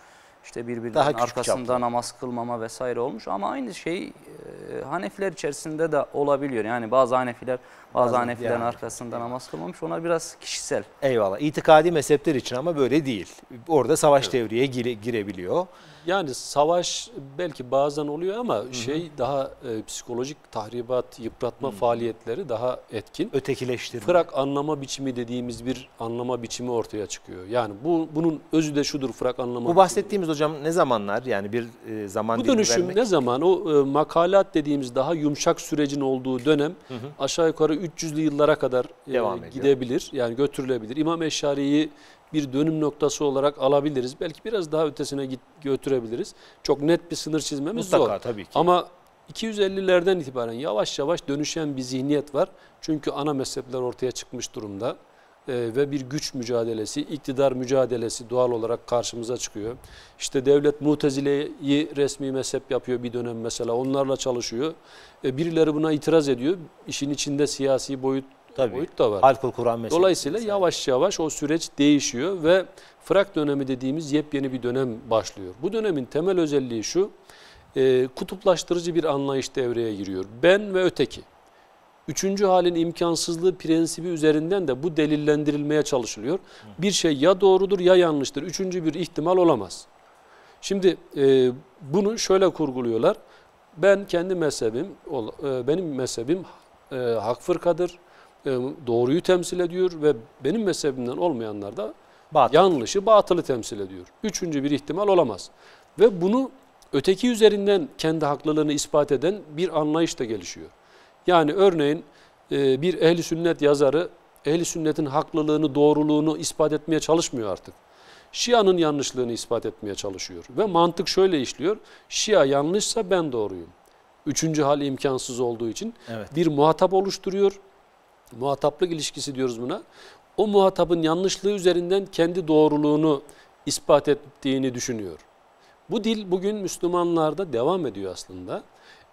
İşte birbirinin Daha arkasında çapta. namaz kılmama vesaire olmuş ama aynı şey e, Hanefiler içerisinde de olabiliyor. Yani bazı Hanefiler bazı Bazen Hanefilerin yani. arkasında namaz kılmamış. Onlar biraz kişisel. eyvallah. İtikadi mezhepler için ama böyle değil. Orada savaş devreye gire- girebiliyor. Yani savaş belki bazen oluyor ama şey daha e, psikolojik tahribat, yıpratma faaliyetleri daha etkin. Ötekileştirme. Fırak anlama biçimi dediğimiz bir anlama biçimi ortaya çıkıyor. Yani bu bunun özü de şudur fırak anlama Bu bahsettiğimiz hocam ne zamanlar yani bir e, zaman Bu dönüşüm vermek? ne zaman o e, makalat dediğimiz daha yumuşak sürecin olduğu dönem aşağı yukarı 300'lü yıllara kadar e, Devam ediyor. gidebilir. Yani götürülebilir. İmam Eşari'yi bir dönüm noktası olarak alabiliriz. Belki biraz daha ötesine git, götürebiliriz. Çok net bir sınır çizmemiz Mutlaka zor. tabii ki. Ama 250'lerden itibaren yavaş yavaş dönüşen bir zihniyet var. Çünkü ana mezhepler ortaya çıkmış durumda. Ee, ve bir güç mücadelesi, iktidar mücadelesi doğal olarak karşımıza çıkıyor. İşte devlet Mutezile'yi resmi mezhep yapıyor bir dönem mesela. Onlarla çalışıyor. Ee, birileri buna itiraz ediyor. İşin içinde siyasi boyut Tabii. boyut da var. Halkul Kur'an meselesi. Dolayısıyla yavaş yavaş o süreç değişiyor ve frak dönemi dediğimiz yepyeni bir dönem başlıyor. Bu dönemin temel özelliği şu, e, kutuplaştırıcı bir anlayış devreye giriyor. Ben ve öteki. Üçüncü halin imkansızlığı prensibi üzerinden de bu delillendirilmeye çalışılıyor. Bir şey ya doğrudur ya yanlıştır. Üçüncü bir ihtimal olamaz. Şimdi e, bunu şöyle kurguluyorlar. Ben kendi mezhebim, e, benim mezhebim e, hak fırkadır, doğruyu temsil ediyor ve benim mezhebimden olmayanlar da Batıl. yanlışı, batılı temsil ediyor. Üçüncü bir ihtimal olamaz. Ve bunu öteki üzerinden kendi haklılığını ispat eden bir anlayış da gelişiyor. Yani örneğin e, bir ehli sünnet yazarı ehli sünnetin haklılığını, doğruluğunu ispat etmeye çalışmıyor artık. Şia'nın yanlışlığını ispat etmeye çalışıyor. Ve mantık şöyle işliyor. Şia yanlışsa ben doğruyum. Üçüncü hal imkansız olduğu için Evet. bir muhatap oluşturuyor. Muhataplık ilişkisi diyoruz buna. O muhatabın yanlışlığı üzerinden kendi doğruluğunu ispat ettiğini düşünüyor. Bu dil bugün Müslümanlarda devam ediyor aslında.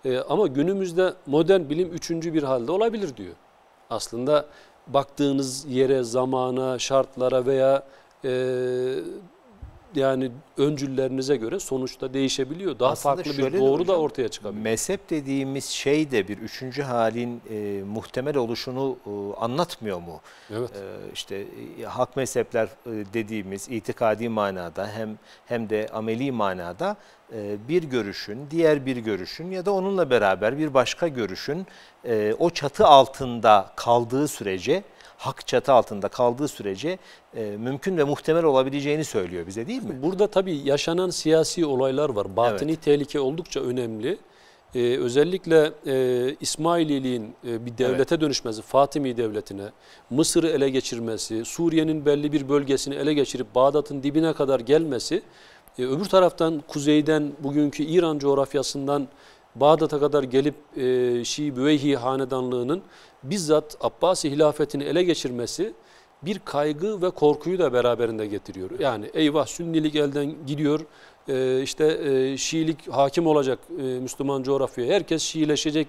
Ee, ama günümüzde modern bilim üçüncü bir halde olabilir diyor. Aslında baktığınız yere, zamana, şartlara veya e, yani öncüllerinize göre sonuçta değişebiliyor. Daha Aslında farklı bir doğru da hocam, ortaya çıkabilir. Mezhep dediğimiz şey de bir üçüncü halin e, muhtemel oluşunu e, anlatmıyor mu? Evet. E, işte e, hak mezhepler e, dediğimiz itikadi manada hem hem de ameli manada e, bir görüşün, diğer bir görüşün ya da onunla beraber bir başka görüşün e, o çatı altında kaldığı sürece hak çatı altında kaldığı sürece e, mümkün ve muhtemel olabileceğini söylüyor bize değil mi? Burada tabii yaşanan siyasi olaylar var. Batini tehlike oldukça önemli. Ee, özellikle e, İsmaililiğin e, bir devlete dönüşmesi, Fatimi devletine, Mısır'ı ele geçirmesi, Suriye'nin belli bir bölgesini ele geçirip Bağdat'ın dibine kadar gelmesi, e, öbür taraftan kuzeyden bugünkü İran coğrafyasından Bağdat'a kadar gelip e, Şii Büveyhi hanedanlığının bizzat Abbasi hilafetini ele geçirmesi bir kaygı ve korkuyu da beraberinde getiriyor. Yani eyvah Sünnilik elden gidiyor, e, işte e, Şiilik hakim olacak e, Müslüman coğrafyaya, herkes Şiileşecek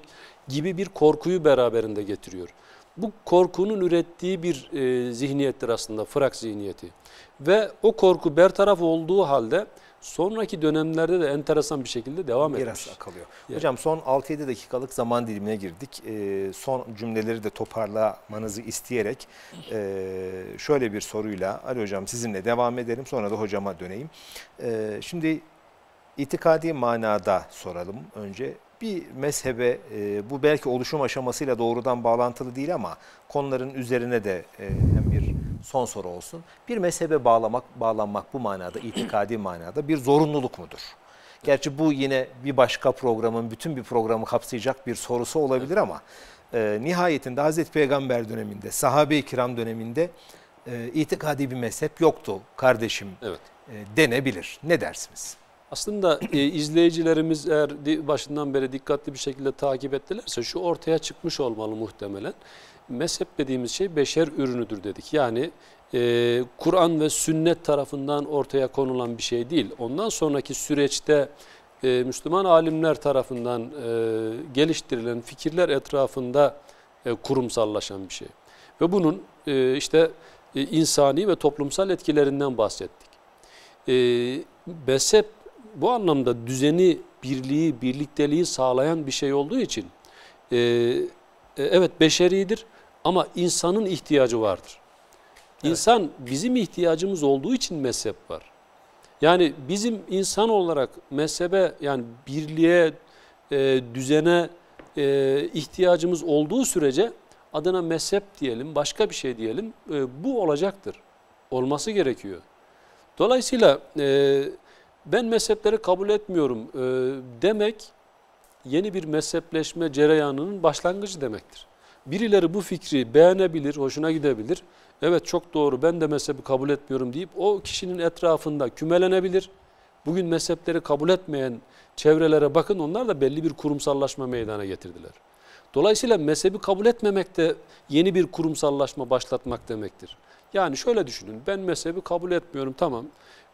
gibi bir korkuyu beraberinde getiriyor. Bu korkunun ürettiği bir e, zihniyettir aslında, fırak zihniyeti. Ve o korku bertaraf olduğu halde sonraki dönemlerde de enteresan bir şekilde devam etmiş. Biraz kalıyor. Yani. Hocam son 6-7 dakikalık zaman dilimine girdik. Ee, son cümleleri de toparlamanızı isteyerek e, şöyle bir soruyla Ali Hocam sizinle devam edelim. Sonra da hocama döneyim. Ee, şimdi itikadi manada soralım önce. Bir mezhebe e, bu belki oluşum aşamasıyla doğrudan bağlantılı değil ama konuların üzerine de e, hem bir son soru olsun. Bir mezhebe bağlamak, bağlanmak bu manada, itikadi manada bir zorunluluk mudur? Gerçi bu yine bir başka programın, bütün bir programı kapsayacak bir sorusu olabilir ama e, nihayetinde Hazreti Peygamber döneminde, sahabe-i kiram döneminde e, itikadi bir mezhep yoktu kardeşim Evet. e, denebilir. Ne dersiniz? Aslında e, izleyicilerimiz eğer başından beri dikkatli bir şekilde takip ettilerse şu ortaya çıkmış olmalı muhtemelen. Mezhep dediğimiz şey beşer ürünüdür dedik. Yani e, Kur'an ve sünnet tarafından ortaya konulan bir şey değil. Ondan sonraki süreçte e, Müslüman alimler tarafından e, geliştirilen fikirler etrafında e, kurumsallaşan bir şey. Ve bunun e, işte e, insani ve toplumsal etkilerinden bahsettik. E, mezhep bu anlamda düzeni, birliği, birlikteliği sağlayan bir şey olduğu için e, e, evet beşeridir ama insanın ihtiyacı vardır. İnsan bizim ihtiyacımız olduğu için mezhep var. Yani bizim insan olarak mezhebe yani birliğe, e, düzene e, ihtiyacımız olduğu sürece adına mezhep diyelim, başka bir şey diyelim e, bu olacaktır. Olması gerekiyor. Dolayısıyla e, ben mezhepleri kabul etmiyorum e, demek yeni bir mezhepleşme cereyanının başlangıcı demektir. Birileri bu fikri beğenebilir, hoşuna gidebilir. Evet çok doğru ben de mezhebi kabul etmiyorum deyip o kişinin etrafında kümelenebilir. Bugün mezhepleri kabul etmeyen çevrelere bakın onlar da belli bir kurumsallaşma meydana getirdiler. Dolayısıyla mezhebi kabul etmemek de yeni bir kurumsallaşma başlatmak demektir. Yani şöyle düşünün ben mezhebi kabul etmiyorum tamam.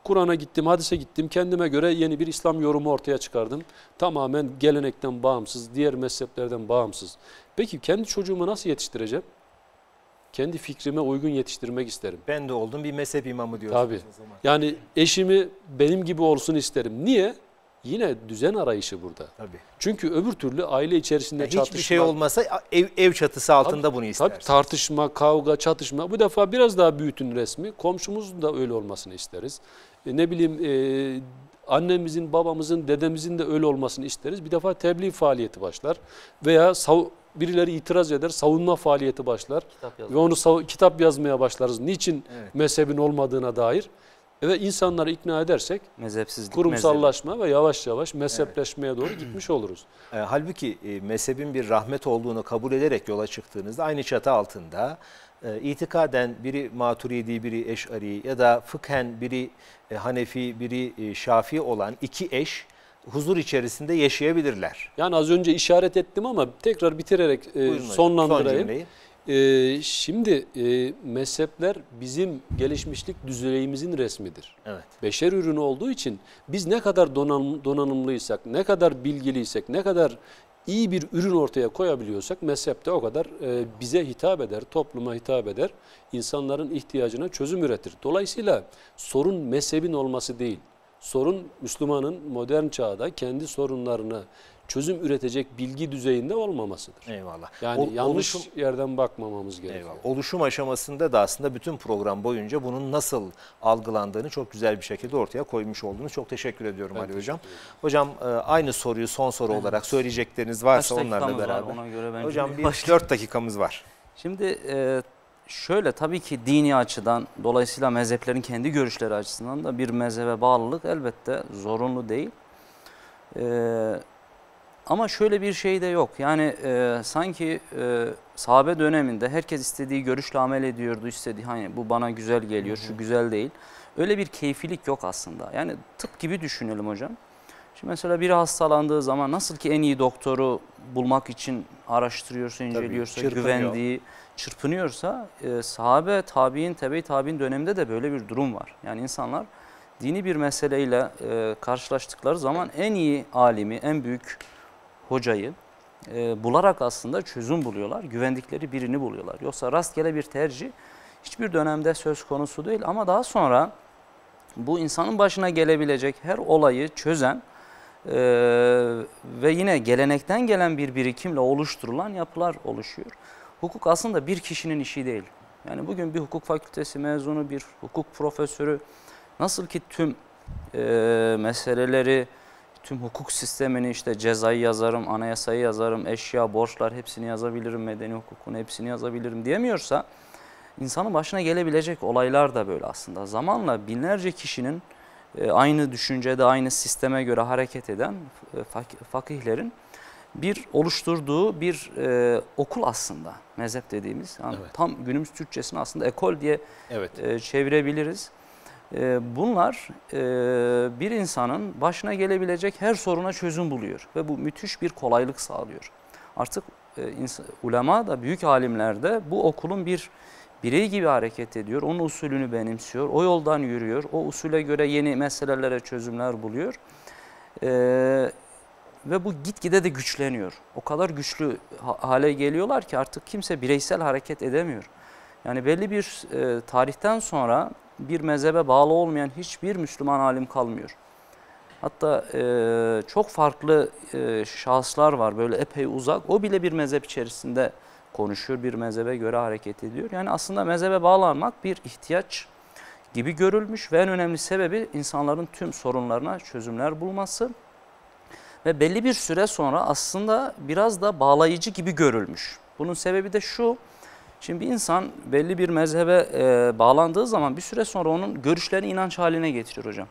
Kur'an'a gittim, hadise gittim. Kendime göre yeni bir İslam yorumu ortaya çıkardım. Tamamen gelenekten bağımsız, diğer mezheplerden bağımsız. Peki kendi çocuğumu nasıl yetiştireceğim? Kendi fikrime uygun yetiştirmek isterim. Ben de oldum bir mezhep imamı diyorsunuz Tabii. o zaman. Yani eşimi benim gibi olsun isterim. Niye? Yine düzen arayışı burada. Tabii. Çünkü öbür türlü aile içerisinde Yani çatışma, hiçbir şey olmasa ev, ev çatısı altında Tabii, bunu Tabii istersiniz. tartışma, kavga, çatışma. Bu defa biraz daha büyütün resmi. Komşumuzun da öyle olmasını isteriz. E, ne bileyim e, annemizin, babamızın, dedemizin de öyle olmasını isteriz. Bir defa tebliğ faaliyeti başlar. Veya birileri itiraz eder, savunma faaliyeti başlar. Ve onu kitap yazmaya başlarız. Niçin Evet. mezhebin olmadığına dair. E, Ve insanları ikna edersek Mezhepsizlik, kurumsallaşma ve yavaş yavaş mezhepleşmeye doğru gitmiş oluruz. E, halbuki e, mezhebin bir rahmet olduğunu kabul ederek yola çıktığınızda aynı çatı altında e, itikaden biri Maturidi, biri Eş'ari ya da fıkhen biri e, Hanefi, biri e, Şafii olan iki eş huzur içerisinde yaşayabilirler. Yani az önce işaret ettim ama tekrar bitirerek e, Buyurun son sonlandırayım. cümleyi. E, şimdi e, mezhepler bizim gelişmişlik düzeyimizin resmidir. Evet. Beşer ürünü olduğu için biz ne kadar donanım, donanımlıysak, ne kadar bilgiliysek, ne kadar iyi bir ürün ortaya koyabiliyorsak mezhep de o kadar e, bize hitap eder, topluma hitap eder, insanların ihtiyacına çözüm üretir. Dolayısıyla sorun mezhebin olması değil, sorun Müslümanın modern çağda kendi sorunlarına çözüm üretecek bilgi düzeyinde olmamasıdır. Eyvallah. Yani Ol- yanlış oluşum- yerden bakmamamız gerekiyor. Eyvallah. Oluşum aşamasında da aslında bütün program boyunca bunun nasıl algılandığını çok güzel bir şekilde ortaya koymuş oldunuz. Çok teşekkür ediyorum Ali Hocam. Hocam e, aynı soruyu son soru olarak söyleyecekleriniz varsa Kaç onlarla dakikamız var? beraber. Ona göre ben Hocam bir başlayayım. 4 dakikamız var. Şimdi e, şöyle tabii ki dini açıdan dolayısıyla mezheplerin kendi görüşleri açısından da bir mezhebe bağlılık elbette zorunlu değil. E, ama şöyle bir şey de yok. Yani e, sanki e, sahabe döneminde herkes istediği görüşle amel ediyordu. istediği hani bu bana güzel geliyor, şu güzel değil. Öyle bir keyfilik yok aslında. Yani tıp gibi düşünelim hocam. Şimdi mesela biri hastalandığı zaman nasıl ki en iyi doktoru bulmak için araştırıyorsa, inceliyorsa, çırpınıyor. güvendiği, çırpınıyorsa e, sahabe, tabi'in, tebe-i tabi'in döneminde de böyle bir durum var. Yani insanlar dini bir meseleyle e, karşılaştıkları zaman en iyi alimi, en büyük hocayı e, bularak aslında çözüm buluyorlar. Güvendikleri birini buluyorlar. Yoksa rastgele bir tercih hiçbir dönemde söz konusu değil. Ama daha sonra bu insanın başına gelebilecek her olayı çözen e, ve yine gelenekten gelen bir birikimle oluşturulan yapılar oluşuyor. Hukuk aslında bir kişinin işi değil. Yani bugün bir hukuk fakültesi mezunu, bir hukuk profesörü nasıl ki tüm e, meseleleri, tüm hukuk sistemini işte cezayı yazarım, anayasayı yazarım, eşya, borçlar hepsini yazabilirim, medeni hukukun hepsini yazabilirim diyemiyorsa insanın başına gelebilecek olaylar da böyle aslında. Zamanla binlerce kişinin e, aynı düşüncede, aynı sisteme göre hareket eden e, fak- fakihlerin bir oluşturduğu bir e, okul aslında mezhep dediğimiz. Yani Evet. Tam günümüz Türkçesini aslında ekol diye Evet. e, çevirebiliriz. E, bunlar e, bir insanın başına gelebilecek her soruna çözüm buluyor ve bu müthiş bir kolaylık sağlıyor. Artık e, ulema da büyük alimler de bu okulun bir birey gibi hareket ediyor. Onun usulünü benimsiyor. O yoldan yürüyor. O usule göre yeni meselelere çözümler buluyor. E, ve bu gitgide de güçleniyor. O kadar güçlü ha- hale geliyorlar ki artık kimse bireysel hareket edemiyor. Yani belli bir e, tarihten sonra bir mezhebe bağlı olmayan hiçbir Müslüman alim kalmıyor. Hatta e, çok farklı e, şahıslar var böyle epey uzak. O bile bir mezhep içerisinde konuşuyor, bir mezhebe göre hareket ediyor. Yani aslında mezhebe bağlanmak bir ihtiyaç gibi görülmüş ve en önemli sebebi insanların tüm sorunlarına çözümler bulması ve belli bir süre sonra aslında biraz da bağlayıcı gibi görülmüş. Bunun sebebi de şu, şimdi bir insan belli bir mezhebe e, bağlandığı zaman bir süre sonra onun görüşlerini inanç haline getiriyor hocam.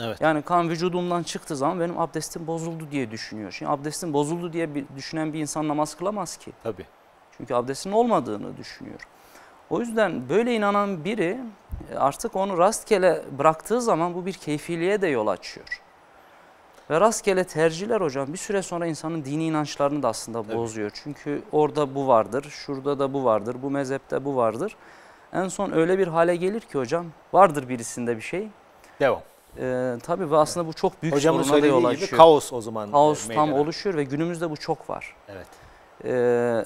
Evet. Yani kan vücudumdan çıktığı zaman benim abdestim bozuldu diye düşünüyor. Şimdi abdestim bozuldu diye bir, düşünen bir insan namaz kılamaz ki. Tabii. Çünkü abdestin olmadığını düşünüyor. O yüzden böyle inanan biri e, artık onu rastgele bıraktığı zaman bu bir keyfiliğe de yol açıyor. Ve rastgele tercihler hocam bir süre sonra insanın dini inançlarını da aslında Tabii. bozuyor. Çünkü orada bu vardır, şurada da bu vardır, bu mezhepte bu vardır. En son öyle bir hale gelir ki hocam vardır birisinde bir şey. Devam. Ee, tabii ve aslında bu çok büyük Hocamın soruna da yol söylediği gibi açıyor. kaos o zaman. Kaos e, tam meydana. oluşuyor ve günümüzde bu çok var. Evet. Ee,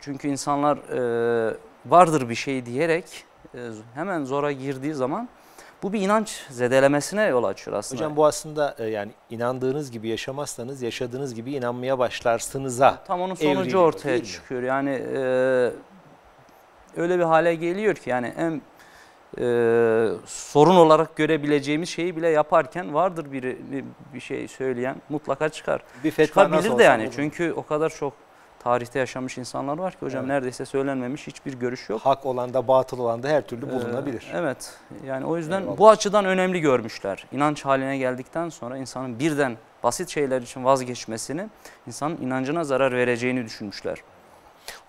çünkü insanlar e, vardır bir şey diyerek e, hemen zora girdiği zaman bu bir inanç zedelemesine yol açıyor aslında. Hocam bu aslında e, yani inandığınız gibi yaşamazsanız yaşadığınız gibi inanmaya başlarsınıza. Tam onun evriliyor, sonucu ortaya çıkıyor. Yani e, öyle bir hale geliyor ki yani en e, sorun olarak görebileceğimiz şeyi bile yaparken vardır biri bir, bir şey söyleyen mutlaka çıkar. Bir Çıkabilir de yani olur. çünkü o kadar çok tarihte yaşamış insanlar var ki hocam Evet. neredeyse söylenmemiş hiçbir görüş yok. hak olan da batıl olan da her türlü Ee, bulunabilir. Evet. Yani o yüzden Eyvallah. bu açıdan önemli görmüşler. İnanç haline geldikten sonra insanın birden basit şeyler için vazgeçmesini insanın inancına zarar vereceğini düşünmüşler.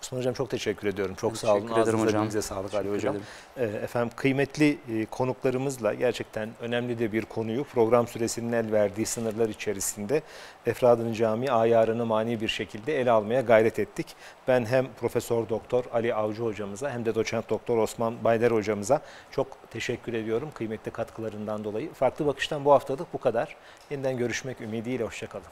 Osman Hocam çok teşekkür ediyorum. Çok Ben sağ olun. teşekkür ederim hocam. dilinize sağlık Ali Teşekkür Hocam. ederim. Ee, Efendim kıymetli e, konuklarımızla gerçekten önemli de bir konuyu program süresinin el verdiği sınırlar içerisinde Efradın Cami ayarını mani bir şekilde ele almaya gayret ettik. Ben hem Profesör Doktor Ali Avcı hocamıza hem de Doçent Doktor Osman Bayder hocamıza çok teşekkür ediyorum kıymetli katkılarından dolayı. Farklı bakıştan bu haftalık bu kadar. Yeniden görüşmek ümidiyle hoşçakalın.